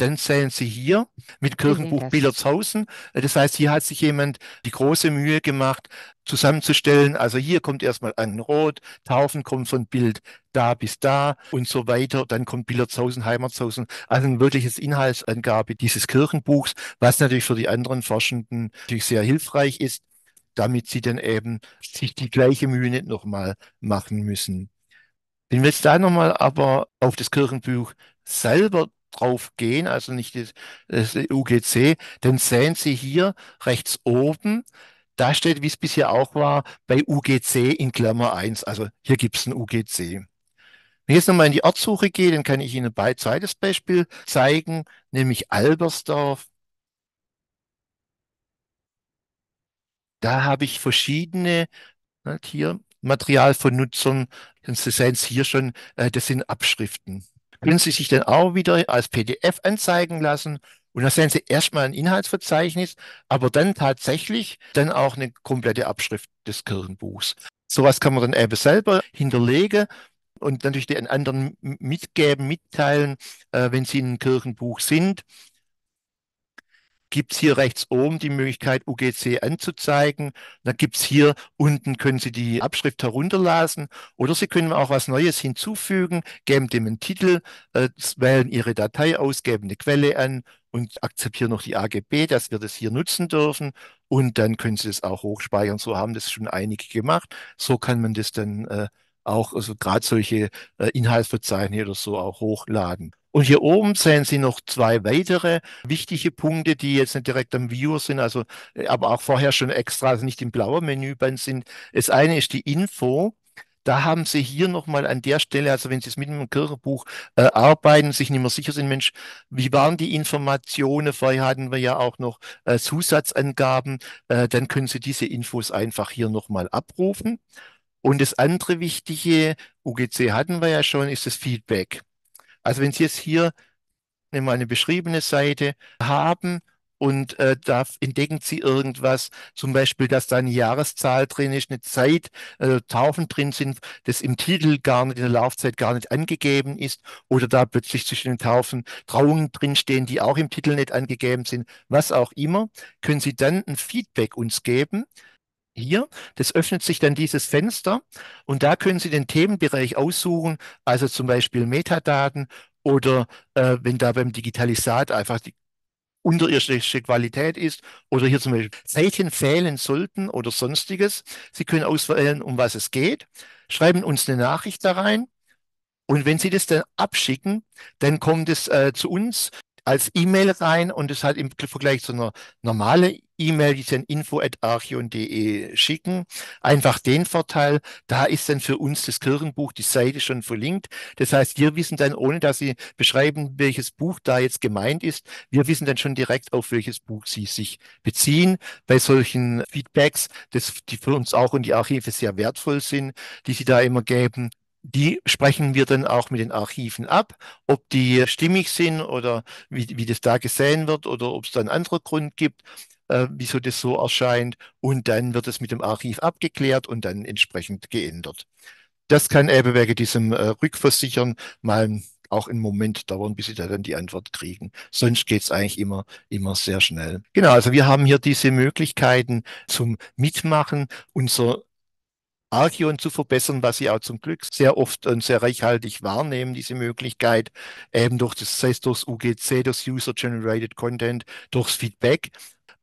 dann sehen Sie hier mit Kirchenbuch Billertshausen. Das heißt, hier hat sich jemand die große Mühe gemacht, zusammenzustellen. Also hier kommt erstmal an Rot, Taufen kommt von Bild da bis da und so weiter. Dann kommt Billertshausen, Heimatshausen. Also ein wirkliches Inhaltsangabe dieses Kirchenbuchs, was natürlich für die anderen Forschenden natürlich sehr hilfreich ist, damit sie dann eben sich die gleiche Mühe nicht nochmal machen müssen. Wenn wir jetzt da nochmal aber auf das Kirchenbuch selber drauf gehen, also nicht das, UGC, dann sehen Sie hier rechts oben, da steht, wie es bisher auch war, bei UGC in Klammer 1. Also hier gibt es ein UGC. Wenn ich jetzt nochmal in die Ortssuche gehe, dann kann ich Ihnen ein zweites Beispiel zeigen, nämlich Albersdorf. Da habe ich verschiedene, halt hier, Material von Nutzern. Sie sehen es hier schon, äh, das sind Abschriften können Sie sich dann auch wieder als PDF anzeigen lassen. Und da sehen Sie erstmal ein Inhaltsverzeichnis, aber dann tatsächlich dann auch eine komplette Abschrift des Kirchenbuchs. Sowas kann man dann eben selber hinterlegen und natürlich den anderen mitgeben, mitteilen, äh, wenn Sie in einem Kirchenbuch sind gibt es hier rechts oben die Möglichkeit, UGC anzuzeigen. Dann gibt es hier unten, können Sie die Abschrift herunterlassen oder Sie können auch was Neues hinzufügen, geben dem einen Titel, äh, wählen Ihre Datei aus, geben eine Quelle an und akzeptieren noch die AGB, dass wir das hier nutzen dürfen. Und dann können Sie das auch hochspeichern. So haben das schon einige gemacht. So kann man das dann äh, auch, also gerade solche äh, Inhaltsverzeichnisse oder so auch hochladen. Und hier oben sehen Sie noch zwei weitere wichtige Punkte, die jetzt nicht direkt am Viewer sind, also äh, aber auch vorher schon extra, also nicht im blauen Menüband sind. Das eine ist die Info. Da haben Sie hier nochmal an der Stelle, also wenn Sie es mit einem Kirchenbuch äh, arbeiten, sich nicht mehr sicher sind, Mensch, wie waren die Informationen? Vorher hatten wir ja auch noch äh, Zusatzangaben. Äh, dann können Sie diese Infos einfach hier nochmal abrufen. Und das andere wichtige, UGC hatten wir ja schon, ist das Feedback. Also wenn Sie jetzt hier mal eine beschriebene Seite haben und äh, da entdecken Sie irgendwas, zum Beispiel, dass da eine Jahreszahl drin ist, eine Zeit, äh, Taufen drin sind, das im Titel gar nicht, in der Laufzeit gar nicht angegeben ist, oder da plötzlich zwischen den Taufen Trauungen drinstehen, die auch im Titel nicht angegeben sind, was auch immer, können Sie dann ein Feedback uns geben hier, das öffnet sich dann dieses Fenster und da können Sie den Themenbereich aussuchen, also zum Beispiel Metadaten oder äh, wenn da beim Digitalisat einfach die unterirdische Qualität ist oder hier zum Beispiel Seiten fehlen sollten oder sonstiges. Sie können auswählen, um was es geht, schreiben uns eine Nachricht da rein und wenn Sie das dann abschicken, dann kommt es äh, zu uns als E-Mail rein und es hat im Vergleich zu einer normalen E-Mail, die Sie an info.archion.de schicken, einfach den Vorteil, da ist dann für uns das Kirchenbuch, die Seite schon verlinkt. Das heißt, wir wissen dann, ohne dass Sie beschreiben, welches Buch da jetzt gemeint ist, wir wissen dann schon direkt, auf welches Buch Sie sich beziehen. Bei solchen Feedbacks, das, die für uns auch und die Archive sehr wertvoll sind, die Sie da immer geben, die sprechen wir dann auch mit den Archiven ab, ob die stimmig sind oder wie, wie das da gesehen wird oder ob es da einen anderen Grund gibt, äh, wieso das so erscheint. Und dann wird es mit dem Archiv abgeklärt und dann entsprechend geändert. Das kann eben wegen diesem äh, Rückversichern mal auch einen Moment dauern, bis Sie da dann die Antwort kriegen. Sonst geht es eigentlich immer, immer sehr schnell. Genau, also wir haben hier diese Möglichkeiten zum Mitmachen. Unser Archion zu verbessern, was sie auch zum Glück sehr oft und sehr reichhaltig wahrnehmen, diese Möglichkeit, eben durch das, sei es durchs UGC, durch User-Generated Content, durchs Feedback,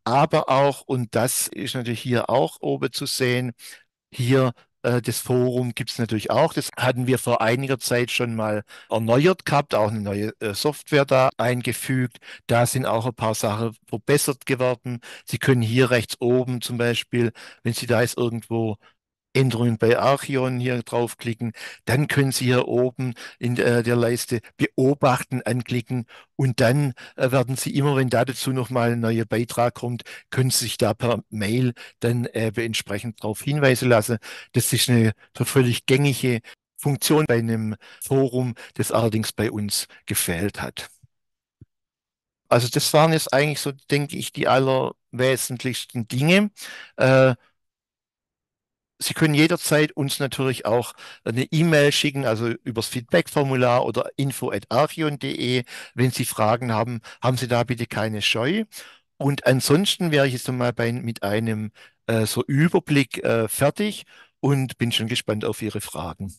aber auch, und das ist natürlich hier auch oben zu sehen, hier Äh, das Forum gibt es natürlich auch. Das hatten wir vor einiger Zeit schon mal erneuert gehabt, auch eine neue äh, Software da eingefügt. Da sind auch ein paar Sachen verbessert geworden. Sie können hier rechts oben zum Beispiel, wenn Sie da jetzt irgendwo Änderungen bei Archion hier draufklicken. Dann können Sie hier oben in der, der Leiste Beobachten anklicken und dann äh, werden Sie immer, wenn da dazu nochmal ein neuer Beitrag kommt, können Sie sich da per Mail dann äh, entsprechend darauf hinweisen lassen. Das ist eine völlig gängige Funktion bei einem Forum, das allerdings bei uns gefehlt hat. Also das waren jetzt eigentlich so, denke ich, die allerwesentlichsten Dinge. Äh, Sie können jederzeit uns natürlich auch eine E-Mail schicken, also übers Feedback-Formular oder info.archion.de. Wenn Sie Fragen haben, haben Sie da bitte keine Scheu. Und ansonsten wäre ich jetzt mal bei, mit einem äh, so Überblick äh, fertig und bin schon gespannt auf Ihre Fragen.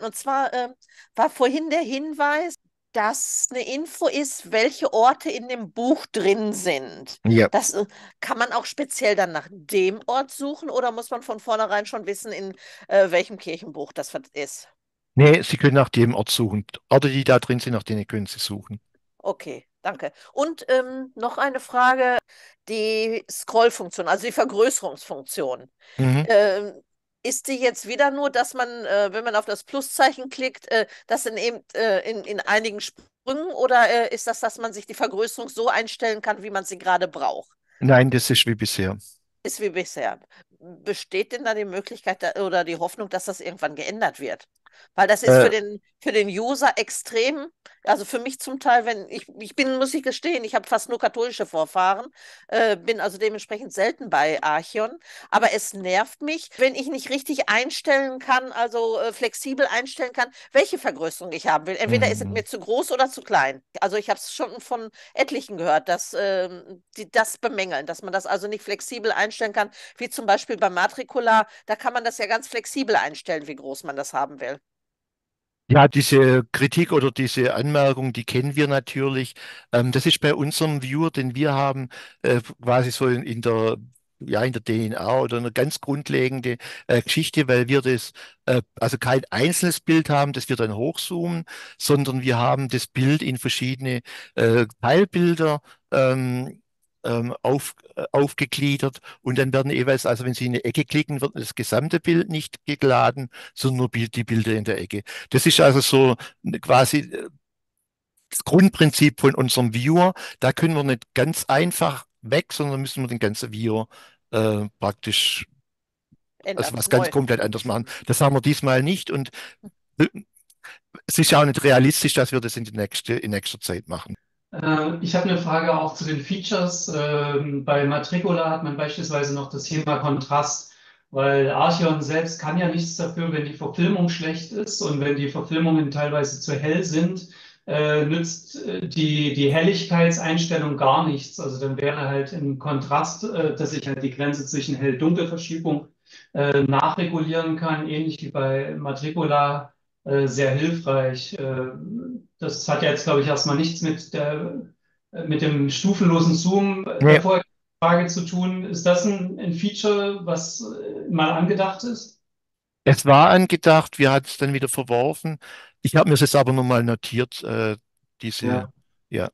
Und zwar äh, war vorhin der Hinweis, das eine Info ist, welche Orte in dem Buch drin sind. Ja. Das äh, kann man auch speziell dann nach dem Ort suchen oder muss man von vornherein schon wissen, in äh, welchem Kirchenbuch das ist? Nee, Sie können nach dem Ort suchen. Orte, die da drin sind, nach denen können Sie suchen. Okay, danke. Und ähm, noch eine Frage, die Scrollfunktion, also die Vergrößerungsfunktion. Mhm. Ähm, ist die jetzt wieder nur, dass man, äh, wenn man auf das Pluszeichen klickt, äh, das in, eben, äh, in, in einigen Sprüngen oder äh, ist das, dass man sich die Vergrößerung so einstellen kann, wie man sie gerade braucht? Nein, das ist wie bisher. Ist wie bisher. Besteht denn da die Möglichkeit da, oder die Hoffnung, dass das irgendwann geändert wird? Weil das ist Äh. für den, für den User extrem, also für mich zum Teil, wenn ich, ich bin, muss ich gestehen, ich habe fast nur katholische Vorfahren, äh, bin also dementsprechend selten bei Archion, aber es nervt mich, wenn ich nicht richtig einstellen kann, also äh, flexibel einstellen kann, welche Vergrößerung ich haben will. Entweder ist es Mhm. mir zu groß oder zu klein. Also ich habe es schon von etlichen gehört, dass ähm, die das bemängeln, dass man das also nicht flexibel einstellen kann, wie zum Beispiel bei Matricula, da kann man das ja ganz flexibel einstellen, wie groß man das haben will. Ja, diese Kritik oder diese Anmerkung, die kennen wir natürlich. Ähm, das ist bei unserem Viewer, den wir haben, äh, quasi so in, in der ja, in der DNA oder eine ganz grundlegende äh, Geschichte, weil wir das, äh, also kein einzelnes Bild haben, das wir dann hochzoomen, sondern wir haben das Bild in verschiedene äh, Teilbilder ähm, ähm, auf, äh, aufgegliedert und dann werden jeweils, also wenn Sie in eine Ecke klicken, wird das gesamte Bild nicht geladen, sondern nur die Bilder in der Ecke. Das ist also so quasi äh, das Grundprinzip von unserem Viewer. Da können wir nicht ganz einfach weg, sondern müssen wir den ganzen Viewer äh, praktisch also was ganz neu. komplett anders machen. Das haben wir diesmal nicht und äh, es ist ja auch nicht realistisch, dass wir das in, die nächste, in nächster Zeit machen. Äh, Ich habe eine Frage auch zu den Features. Ähm, Bei Matricula hat man beispielsweise noch das Thema Kontrast, weil Archeon selbst kann ja nichts dafür, wenn die Verfilmung schlecht ist und wenn die Verfilmungen teilweise zu hell sind, äh, nützt äh, die, die Helligkeitseinstellung gar nichts. Also dann wäre halt im Kontrast, äh, dass ich halt die Grenze zwischen Hell-Dunkel-Verschiebung nachregulieren kann, ähnlich wie bei Matricula sehr hilfreich. Das hat jetzt, glaube ich, erstmal nichts mit der, äh, mit dem stufenlosen Zoom äh, Nee. der vorherigen Frage zu tun. Ist das ein, ein Feature, was äh, mal angedacht ist? Es war angedacht, wir hatten es dann wieder verworfen. Ich habe mir das jetzt aber nochmal notiert, äh, diese, Ja. ja.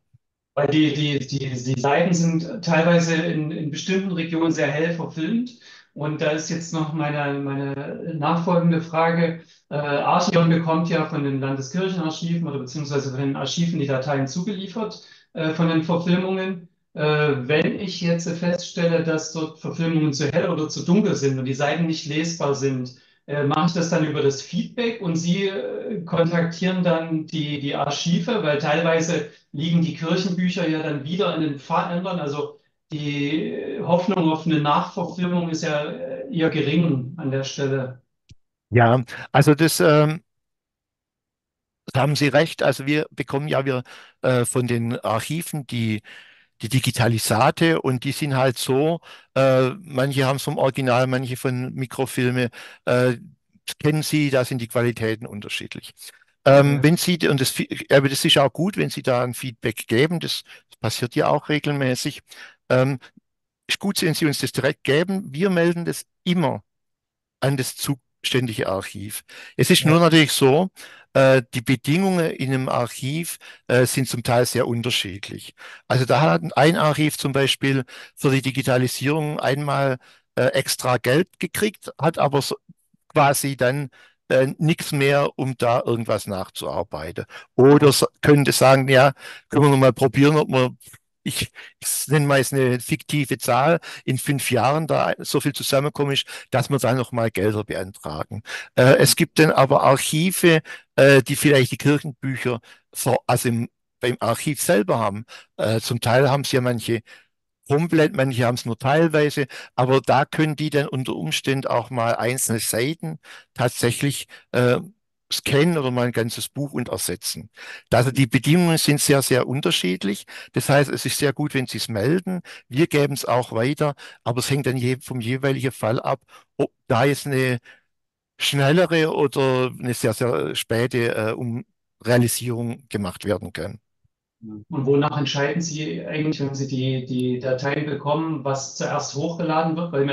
Weil die, die, die, die Seiten sind teilweise in, in bestimmten Regionen sehr hell verfilmt. Und da ist jetzt noch meine, meine nachfolgende Frage. Äh, Archion bekommt ja von den Landeskirchenarchiven oder beziehungsweise von den Archiven die Dateien zugeliefert äh, von den Verfilmungen. Äh, wenn ich jetzt feststelle, dass dort Verfilmungen zu hell oder zu dunkel sind und die Seiten nicht lesbar sind, äh, mache ich das dann über das Feedback und Sie äh, kontaktieren dann die, die Archive, weil teilweise liegen die Kirchenbücher ja dann wieder in den Pfarrämtern. Also die Hoffnung auf eine Nachverfilmung ist ja äh, eher gering an der Stelle. Ja, also das, ähm, haben Sie recht. Also wir bekommen ja wir äh, von den Archiven die, die Digitalisate und die sind halt so, äh, manche haben es vom Original, manche von Mikrofilme. Äh, kennen Sie, da sind die Qualitäten unterschiedlich. Ähm, Okay. wenn Sie, und das, aber das ist auch gut, wenn Sie da ein Feedback geben, das passiert ja auch regelmäßig. Ähm, ist gut, wenn Sie uns das direkt geben. Wir melden das immer an das zu, ständige Archiv. Es ist ja. nur natürlich so, äh, die Bedingungen in einem Archiv äh, sind zum Teil sehr unterschiedlich. Also da hat ein Archiv zum Beispiel für die Digitalisierung einmal äh, extra Geld gekriegt, hat aber so quasi dann äh, nichts mehr, um da irgendwas nachzuarbeiten. Oder könnte sagen, ja, können wir noch mal probieren, ob wir ich, ich nenne mal jetzt eine fiktive Zahl, in fünf Jahren da so viel zusammenkommen ist, dass wir da nochmal Gelder beantragen. Äh, es gibt dann aber Archive, äh, die vielleicht die Kirchenbücher vor, also im, beim Archiv selber haben. Äh, zum Teil haben sie ja manche komplett, manche haben es nur teilweise, aber da können die dann unter Umständen auch mal einzelne Seiten tatsächlich äh, scannen oder mal ein ganzes Buch und ersetzen. Also die Bedingungen sind sehr, sehr unterschiedlich. Das heißt, es ist sehr gut, wenn Sie es melden. Wir geben es auch weiter, aber es hängt dann je, vom jeweiligen Fall ab, ob da jetzt eine schnellere oder eine sehr, sehr späte äh, um Realisierung gemacht werden kann. Und wonach entscheiden Sie eigentlich, wenn Sie die, die Dateien bekommen, was zuerst hochgeladen wird? Weil im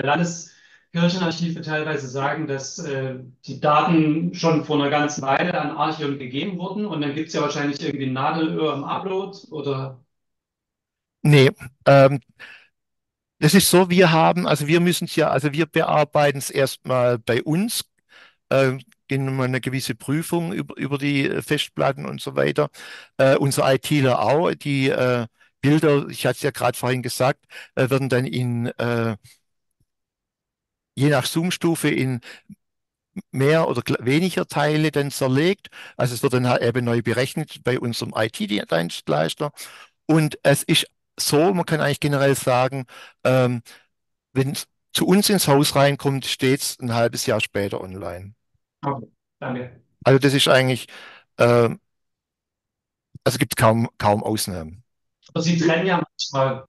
Landeskirchenarchive teilweise sagen, dass äh, die Daten schon vor einer ganzen Weile an Archion gegeben wurden und dann gibt es ja wahrscheinlich irgendwie Nadelöhr im Upload oder? Nee, ähm, das ist so, wir haben, also wir müssen es ja, also wir bearbeiten es erstmal bei uns, äh, gehen mal eine gewisse Prüfung über, über die Festplatten und so weiter. Äh, unser ITler auch, die äh, Bilder, ich hatte es ja gerade vorhin gesagt, äh, werden dann in äh, je nach Zoom-Stufe in mehr oder weniger Teile dann zerlegt. Also es wird dann halt eben neu berechnet bei unserem IT-Dienstleister. Und es ist so, man kann eigentlich generell sagen, ähm, wenn es zu uns ins Haus reinkommt, steht es ein halbes Jahr später online. Okay, danke. Also das ist eigentlich, äh, also gibt es kaum, kaum Ausnahmen. Aber Sie trennen ja manchmal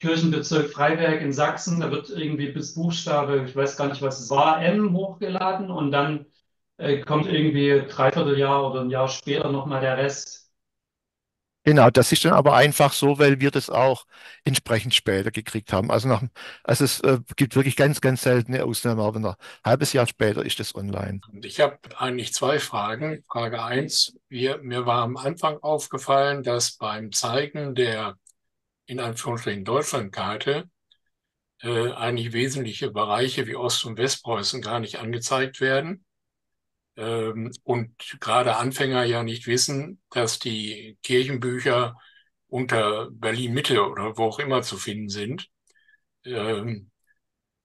Kirchenbezirk Freiberg in Sachsen, da wird irgendwie bis Buchstabe, ich weiß gar nicht, was es war, M hochgeladen und dann äh, kommt irgendwie dreiviertel Jahr oder ein Jahr später nochmal der Rest. Genau, das ist dann aber einfach so, weil wir das auch entsprechend später gekriegt haben. Also, nach, also es äh, gibt wirklich ganz, ganz seltene Ausnahmen, aber ein halbes Jahr später ist das online. Ich habe eigentlich zwei Fragen. Frage eins, wir, mir war am Anfang aufgefallen, dass beim Zeigen der in Anführungsstrichen Deutschlandkarte äh, eigentlich wesentliche Bereiche wie Ost- und Westpreußen gar nicht angezeigt werden ähm, und gerade Anfänger ja nicht wissen, dass die Kirchenbücher unter Berlin Mitte oder wo auch immer zu finden sind. Ähm,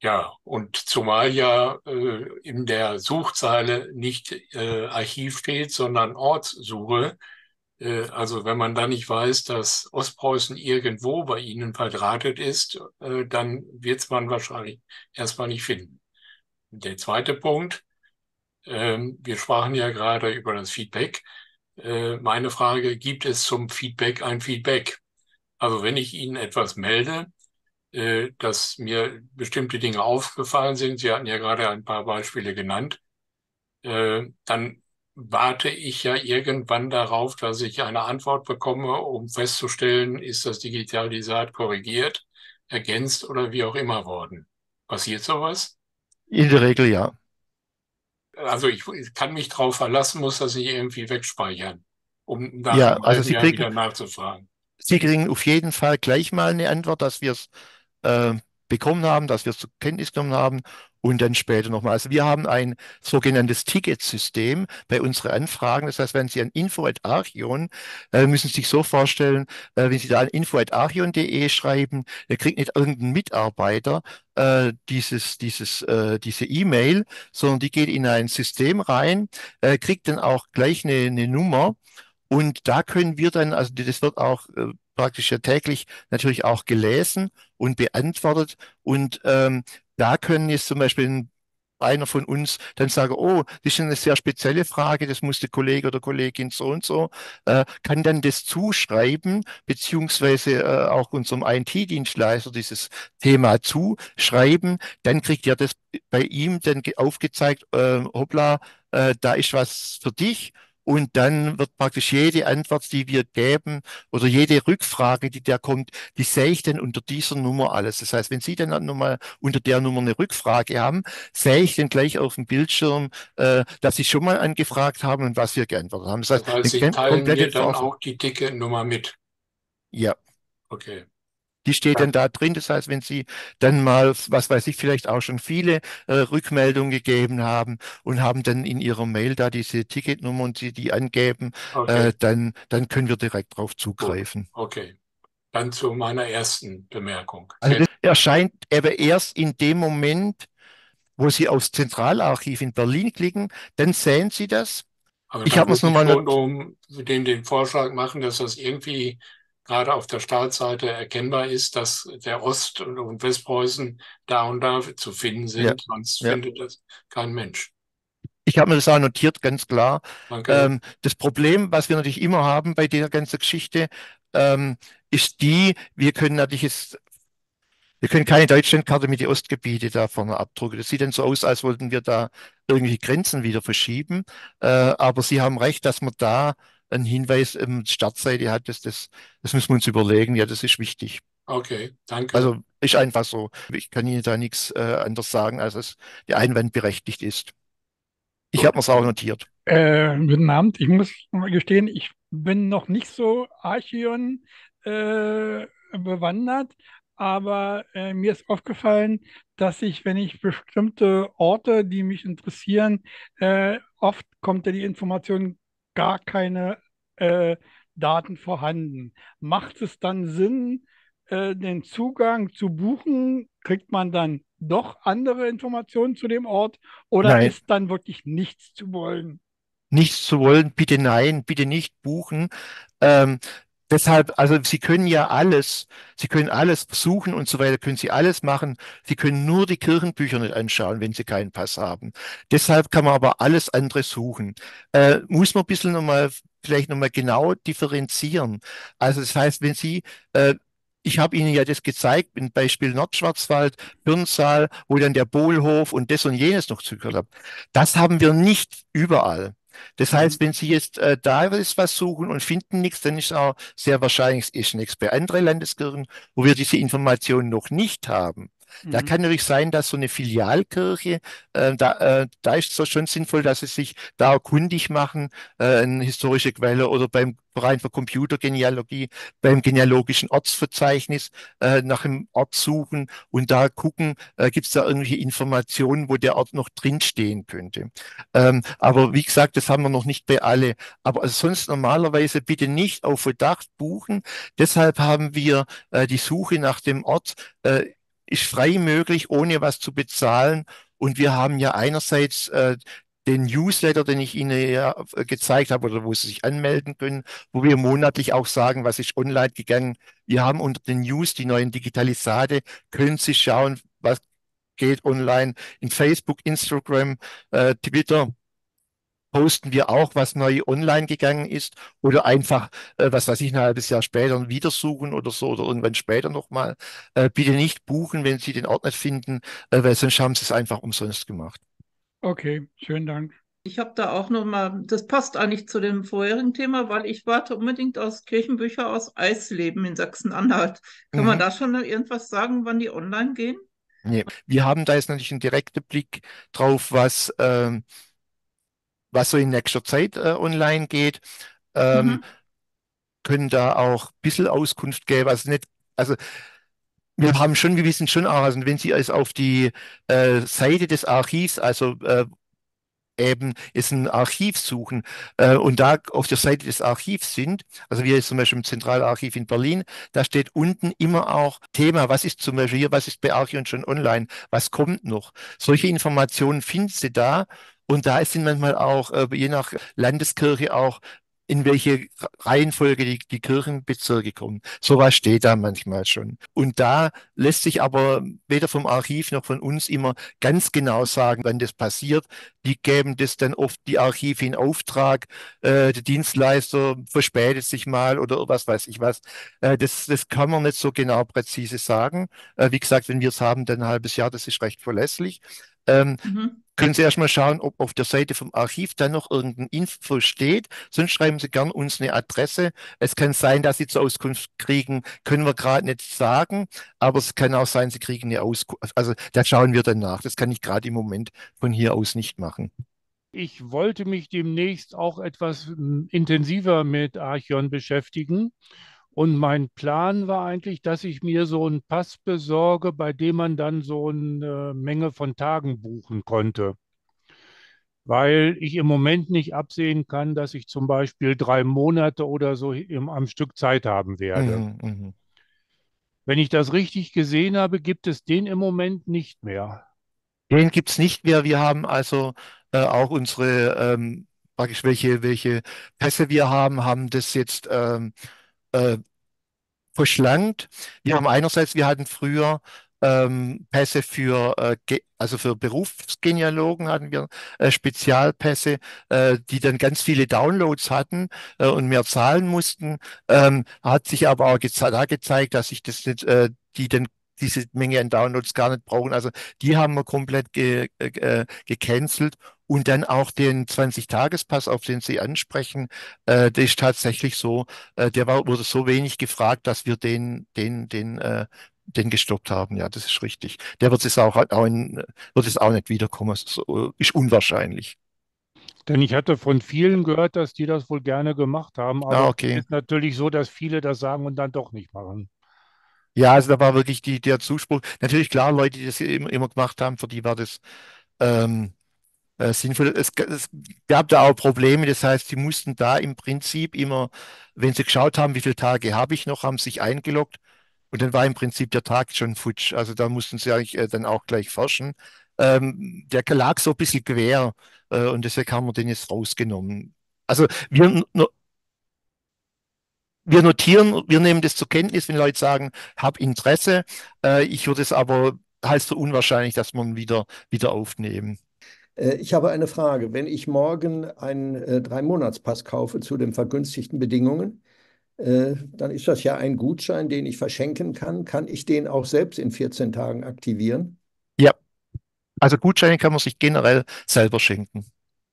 ja, und zumal ja äh, in der Suchzeile nicht äh, Archiv steht, sondern Ortssuche. Äh, also wenn man dann nicht weiß, dass Ostpreußen irgendwo bei Ihnen verdrahtet ist, äh, dann wird es man wahrscheinlich erstmal nicht finden. Der zweite Punkt, ähm, wir sprachen ja gerade über das Feedback. Äh, meine Frage, gibt es zum Feedback ein Feedback? Also wenn ich Ihnen etwas melde, dass mir bestimmte Dinge aufgefallen sind, Sie hatten ja gerade ein paar Beispiele genannt, dann warte ich ja irgendwann darauf, dass ich eine Antwort bekomme, um festzustellen, ist das Digitalisat korrigiert, ergänzt oder wie auch immer worden. Passiert sowas? In der Regel ja also ich, ich kann mich darauf verlassen, muss das nicht irgendwie wegspeichern, um nach ja, also Sie kriegen, wieder nachzufragen. Sie kriegen auf jeden Fall gleich mal eine Antwort, dass wir es äh, bekommen haben, dass wir es zur Kenntnis genommen haben und dann später nochmal. Also wir haben ein sogenanntes Ticketsystem bei unseren Anfragen. Das heißt, wenn Sie an info.archion, äh, müssen Sie sich so vorstellen, äh, wenn Sie da an info.archion.de schreiben, dann kriegt nicht irgendein Mitarbeiter äh, dieses, dieses, äh, diese E-Mail, sondern die geht in ein System rein, äh, kriegt dann auch gleich eine, eine Nummer und da können wir dann, also das wird auch äh, praktisch ja täglich natürlich auch gelesen und beantwortet. Und ähm, da können jetzt zum Beispiel einer von uns dann sagen, oh, das ist eine sehr spezielle Frage, das muss der Kollege oder Kollegin so und so, äh, kann dann das zuschreiben, beziehungsweise äh, auch unserem IT-Dienstleister dieses Thema zuschreiben, dann kriegt er das bei ihm dann aufgezeigt, äh, hoppla, äh, da ist was für dich und dann wird praktisch jede Antwort, die wir geben oder jede Rückfrage, die da kommt, die sehe ich dann unter dieser Nummer alles. Das heißt, wenn Sie dann nochmal unter der Nummer eine Rückfrage haben, sehe ich dann gleich auf dem Bildschirm, äh, dass Sie schon mal angefragt haben und was wir geantwortet haben. Das heißt, das heißt Sie teilen mir dann auch die dicke Nummer mit. Ja. Okay. Die steht dann da drin. Das heißt, wenn Sie dann mal, was weiß ich, vielleicht auch schon viele äh, Rückmeldungen gegeben haben und haben dann in Ihrer Mail da diese Ticketnummer und Sie die angeben, okay. äh, dann, dann können wir direkt darauf zugreifen. Okay. Dann zu meiner ersten Bemerkung. Also das erscheint aber erst in dem Moment, wo Sie aufs Zentralarchiv in Berlin klicken, dann sehen Sie das. Aber ich habe es nochmal. Um den, den Vorschlag machen, dass das irgendwie gerade auf der Startseite erkennbar ist, dass der Ost- und Westpreußen da und da zu finden sind, ja. sonst ja. findet das kein Mensch. Ich habe mir das auch notiert, ganz klar. Ähm, das Problem, was wir natürlich immer haben bei dieser ganzen Geschichte, ähm, ist die, wir können natürlich jetzt, wir können keine Deutschlandkarte mit den Ostgebiete da vorne abdrucken. Das sieht dann so aus, als wollten wir da irgendwelche Grenzen wieder verschieben. Äh, aber Sie haben recht, dass man da einen Hinweis im Startseite hat, das, das, das müssen wir uns überlegen. Ja, das ist wichtig. Okay, danke. Also ist einfach so. Ich kann Ihnen da nichts äh, anderes sagen, als dass der Einwand berechtigt ist. Ich habe mir es auch notiert. Äh, guten Abend. Ich muss mal gestehen, ich bin noch nicht so Archeon äh, bewandert, aber äh, mir ist aufgefallen, dass ich, wenn ich bestimmte Orte, die mich interessieren, äh, oft kommt ja die Information gar keine äh, Daten vorhanden. Macht es dann Sinn, äh, den Zugang zu buchen? Kriegt man dann doch andere Informationen zu dem Ort oder nein. ist dann wirklich nichts zu wollen? Nichts zu wollen, bitte nein, bitte nicht buchen. Ähm, Deshalb, also Sie können ja alles, Sie können alles suchen und so weiter, können Sie alles machen. Sie können nur die Kirchenbücher nicht anschauen, wenn Sie keinen Pass haben. Deshalb kann man aber alles andere suchen. Äh, muss man ein bisschen nochmal, vielleicht nochmal genau differenzieren. Also das heißt, wenn Sie, äh, ich habe Ihnen ja das gezeigt, im Beispiel Nordschwarzwald, Hirnsaal, wo dann der Bohlhof und das und jenes noch zugehört haben. Das haben wir nicht überall. Das mhm. heißt, wenn Sie jetzt äh, da ist was suchen und finden nichts, dann ist auch sehr wahrscheinlich, es ist nichts bei anderen Landeskirchen, wo wir diese Informationen noch nicht haben. Da mhm. kann natürlich sein, dass so eine Filialkirche, äh, da, äh, da ist es schon sinnvoll, dass sie sich da kundig machen, äh, eine historische Quelle oder beim Verein für Computergenealogie, beim genealogischen Ortsverzeichnis äh, nach dem Ort suchen und da gucken, äh, gibt es da irgendwelche Informationen, wo der Ort noch drinstehen könnte. Ähm, aber wie gesagt, das haben wir noch nicht bei alle. Aber sonst normalerweise bitte nicht auf Verdacht buchen. Deshalb haben wir äh, die Suche nach dem Ort äh, ist frei möglich, ohne was zu bezahlen. Und wir haben ja einerseits äh, den Newsletter, den ich Ihnen ja äh, gezeigt habe oder wo Sie sich anmelden können, wo wir monatlich auch sagen, was ist online gegangen. Wir haben unter den News die neuen Digitalisate, können Sie schauen, was geht online in Facebook, Instagram, äh, Twitter posten wir auch, was neu online gegangen ist oder einfach, äh, was weiß ich, ein halbes Jahr später wieder suchen oder so oder irgendwann später nochmal. Äh, bitte nicht buchen, wenn Sie den Ort nicht finden, äh, weil sonst haben Sie es einfach umsonst gemacht. Okay, schönen Dank. Ich habe da auch noch mal, das passt eigentlich zu dem vorherigen Thema, weil ich warte unbedingt aus Kirchenbücher aus Eisleben in Sachsen-Anhalt. Kann mhm. man da schon irgendwas sagen, wann die online gehen? Nee, wir haben da jetzt natürlich einen direkten Blick drauf, was ähm, was so in nächster Zeit äh, online geht. Ähm, mhm. Können da auch ein bisschen Auskunft geben. Also nicht, also wir haben schon, wir wissen schon auch, also wenn Sie es auf die äh, Seite des Archivs, also äh, eben ist ein Archiv suchen äh, und da auf der Seite des Archivs sind, also wir jetzt zum Beispiel im Zentralarchiv in Berlin, da steht unten immer auch Thema, was ist zum Beispiel hier, was ist bei Archion schon online, was kommt noch. Solche Informationen finden Sie da und da sind manchmal auch, äh, je nach Landeskirche auch in welche Reihenfolge die, die Kirchenbezirke kommen. Sowas steht da manchmal schon. Und da lässt sich aber weder vom Archiv noch von uns immer ganz genau sagen, wann das passiert. Die geben das dann oft die Archive in Auftrag, äh, der Dienstleister verspätet sich mal oder was weiß ich was. Äh, das, das kann man nicht so genau präzise sagen. Äh, wie gesagt, wenn wir es haben, dann ein halbes Jahr, das ist recht verlässlich. Ähm, Mhm. können Sie erstmal schauen, ob auf der Seite vom Archiv dann noch irgendein Info steht. Sonst schreiben Sie gern uns eine Adresse. Es kann sein, dass Sie zur Auskunft kriegen, können wir gerade nicht sagen, aber es kann auch sein, Sie kriegen eine Auskunft. Also da schauen wir dann nach. Das kann ich gerade im Moment von hier aus nicht machen. Ich wollte mich demnächst auch etwas mm, intensiver mit Archeon beschäftigen. Und mein Plan war eigentlich, dass ich mir so einen Pass besorge, bei dem man dann so eine Menge von Tagen buchen konnte. Weil ich im Moment nicht absehen kann, dass ich zum Beispiel drei Monate oder so im, am Stück Zeit haben werde. Mhm, mhm. Wenn ich das richtig gesehen habe, gibt es den im Moment nicht mehr. Den gibt es nicht mehr. Wir haben also äh, auch unsere, ähm, praktisch welche, welche Pässe wir haben, haben das jetzt ähm, äh, verschlankt. Wir haben einerseits, wir hatten früher ähm, Pässe für, äh, also für Berufsgenealogen hatten wir äh, Spezialpässe, äh, die dann ganz viele Downloads hatten äh, und mehr zahlen mussten. Ähm, hat sich aber auch geze da gezeigt, dass sich das nicht, äh, die dann diese Menge an Downloads gar nicht brauchen. Also die haben wir komplett ge äh, gecancelt. Und dann auch den 20-Tages-Pass, auf den Sie ansprechen, äh, der ist tatsächlich so, äh, der war, wurde so wenig gefragt, dass wir den, den, den, äh, den gestoppt haben. Ja, das ist richtig. Der wird es auch, auch in, wird es auch nicht wiederkommen. So, ist unwahrscheinlich. Denn ich hatte von vielen gehört, dass die das wohl gerne gemacht haben. Ah, Aber es okay. ist natürlich so, dass viele das sagen und dann doch nicht machen. Ja, also da war wirklich die, der Zuspruch. Natürlich, klar, Leute, die das immer, immer gemacht haben, für die war das ähm, äh, sinnvoll. Es, es gab da auch Probleme, das heißt, sie mussten da im Prinzip immer, wenn sie geschaut haben, wie viele Tage habe ich noch, haben sich eingeloggt und dann war im Prinzip der Tag schon futsch. Also da mussten sie eigentlich äh, dann auch gleich forschen. Ähm, der lag so ein bisschen quer äh, und deswegen haben wir den jetzt rausgenommen. Also wir, no- wir notieren, wir nehmen das zur Kenntnis, wenn Leute sagen, hab Interesse. Äh, ich würde es aber es für unwahrscheinlich, dass ihn wieder, wieder aufnehmen. Äh, Ich habe eine Frage. Wenn ich morgen einen äh, Drei-Monats-Pass kaufe zu den vergünstigten Bedingungen, äh, dann ist das ja ein Gutschein, den ich verschenken kann. Kann ich den auch selbst in 14 Tagen aktivieren? Ja, also Gutscheine kann man sich generell selber schenken.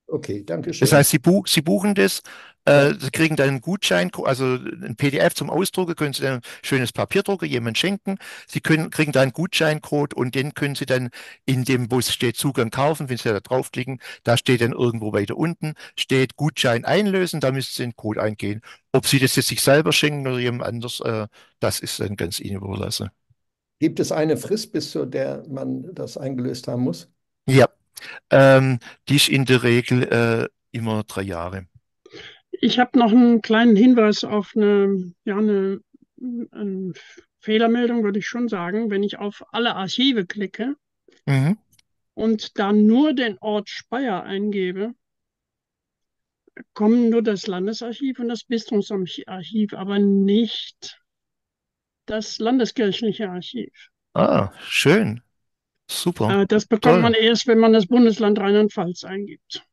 Okay, danke Das schön. heißt, Sie, bu Sie buchen das, äh. Sie kriegen dann einen Gutschein, also ein PDF zum Ausdrucken, können Sie dann ein schönes Papier drucken, jemand schenken. Sie können, kriegen dann einen Gutscheincode und den können Sie dann in dem, wo es steht Zugang kaufen, wenn Sie da draufklicken, da steht dann irgendwo weiter unten, steht Gutschein einlösen, da müssen Sie den Code eingehen. Ob Sie das jetzt sich selber schenken oder jemand anders, äh, das ist dann ganz Ihnen überlassen. Gibt es eine Frist, bis zu der man das eingelöst haben muss? Ja, ähm, die ist in der Regel äh, immer drei Jahre. Ich habe noch einen kleinen Hinweis auf eine, ja, eine, eine Fehlermeldung, würde ich schon sagen. Wenn ich auf alle Archive klicke Mhm. und dann nur den Ort Speyer eingebe, kommen nur das Landesarchiv und das Bistumsarchiv, aber nicht das landeskirchliche Archiv. Ah, schön. Super. Äh, das bekommt Toll. man erst, wenn man das Bundesland Rheinland-Pfalz eingibt.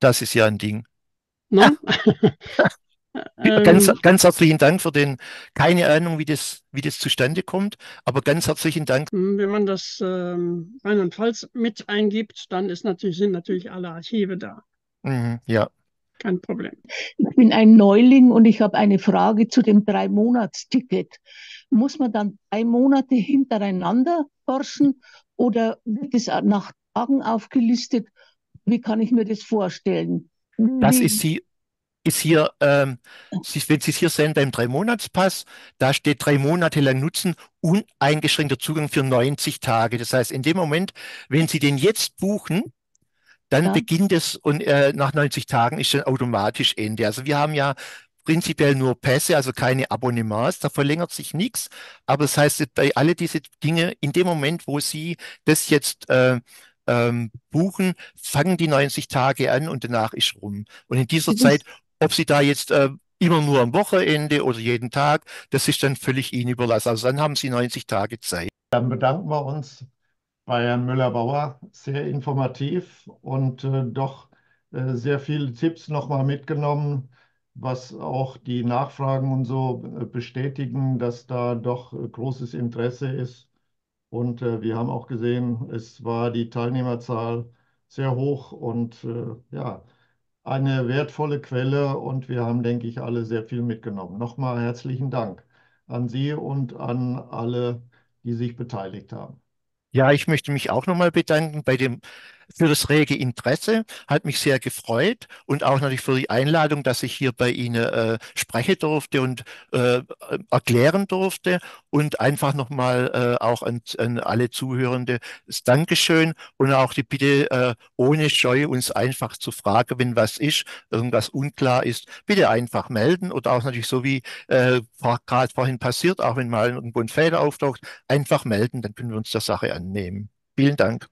Das ist ja ein Ding. Ne? [laughs] Ganz, Ähm, ganz herzlichen Dank für den, keine Ahnung, wie das, wie das zustande kommt, aber ganz herzlichen Dank. Wenn man das ähm, Rheinland-Pfalz mit eingibt, dann ist natürlich, sind natürlich alle Archive da. Mhm, ja. Kein Problem. Ich bin ein Neuling und ich habe eine Frage zu dem Drei-Monats-Ticket. Muss man dann drei Monate hintereinander forschen oder wird es nach Tagen aufgelistet? Wie kann ich mir das vorstellen? Das ist sie, ist hier, ähm, Sie, wenn Sie es hier sehen beim Drei-Monats-Pass, da steht drei Monate lang nutzen, uneingeschränkter Zugang für 90 Tage. Das heißt, in dem Moment, wenn Sie den jetzt buchen, dann Ja. beginnt es und äh, nach 90 Tagen ist dann automatisch Ende. Also wir haben ja prinzipiell nur Pässe, also keine Abonnements, da verlängert sich nichts. Aber das heißt, bei alle diese Dinge, in dem Moment, wo Sie das jetzt äh, ähm, buchen, fangen die 90 Tage an und danach ist rum. Und in dieser ist- Zeit, ob Sie da jetzt äh, immer nur am Wochenende oder jeden Tag, das ist dann völlig Ihnen überlassen. Also dann haben Sie 90 Tage Zeit. Dann bedanken wir uns bei Herrn Müller-Bauer. Sehr informativ und äh, doch äh, sehr viele Tipps nochmal mitgenommen, was auch die Nachfragen und so äh, bestätigen, dass da doch äh, großes Interesse ist. Und äh, wir haben auch gesehen, es war die Teilnehmerzahl sehr hoch und äh, ja, eine wertvolle Quelle und wir haben, denke ich, alle sehr viel mitgenommen. Nochmal herzlichen Dank an Sie und an alle, die sich beteiligt haben. Ja, ich möchte mich auch nochmal bedanken bei dem, für das rege Interesse. Hat mich sehr gefreut und auch natürlich für die Einladung, dass ich hier bei Ihnen äh, sprechen durfte und äh, erklären durfte und einfach nochmal äh, auch an, an alle Zuhörende das Dankeschön und auch die Bitte, äh, ohne Scheu uns einfach zu fragen, wenn was ist, irgendwas unklar ist, bitte einfach melden oder auch natürlich so wie äh, gerade vorhin passiert, auch wenn mal irgendwo ein Fehler auftaucht, einfach melden, dann können wir uns der Sache annehmen. Vielen Dank.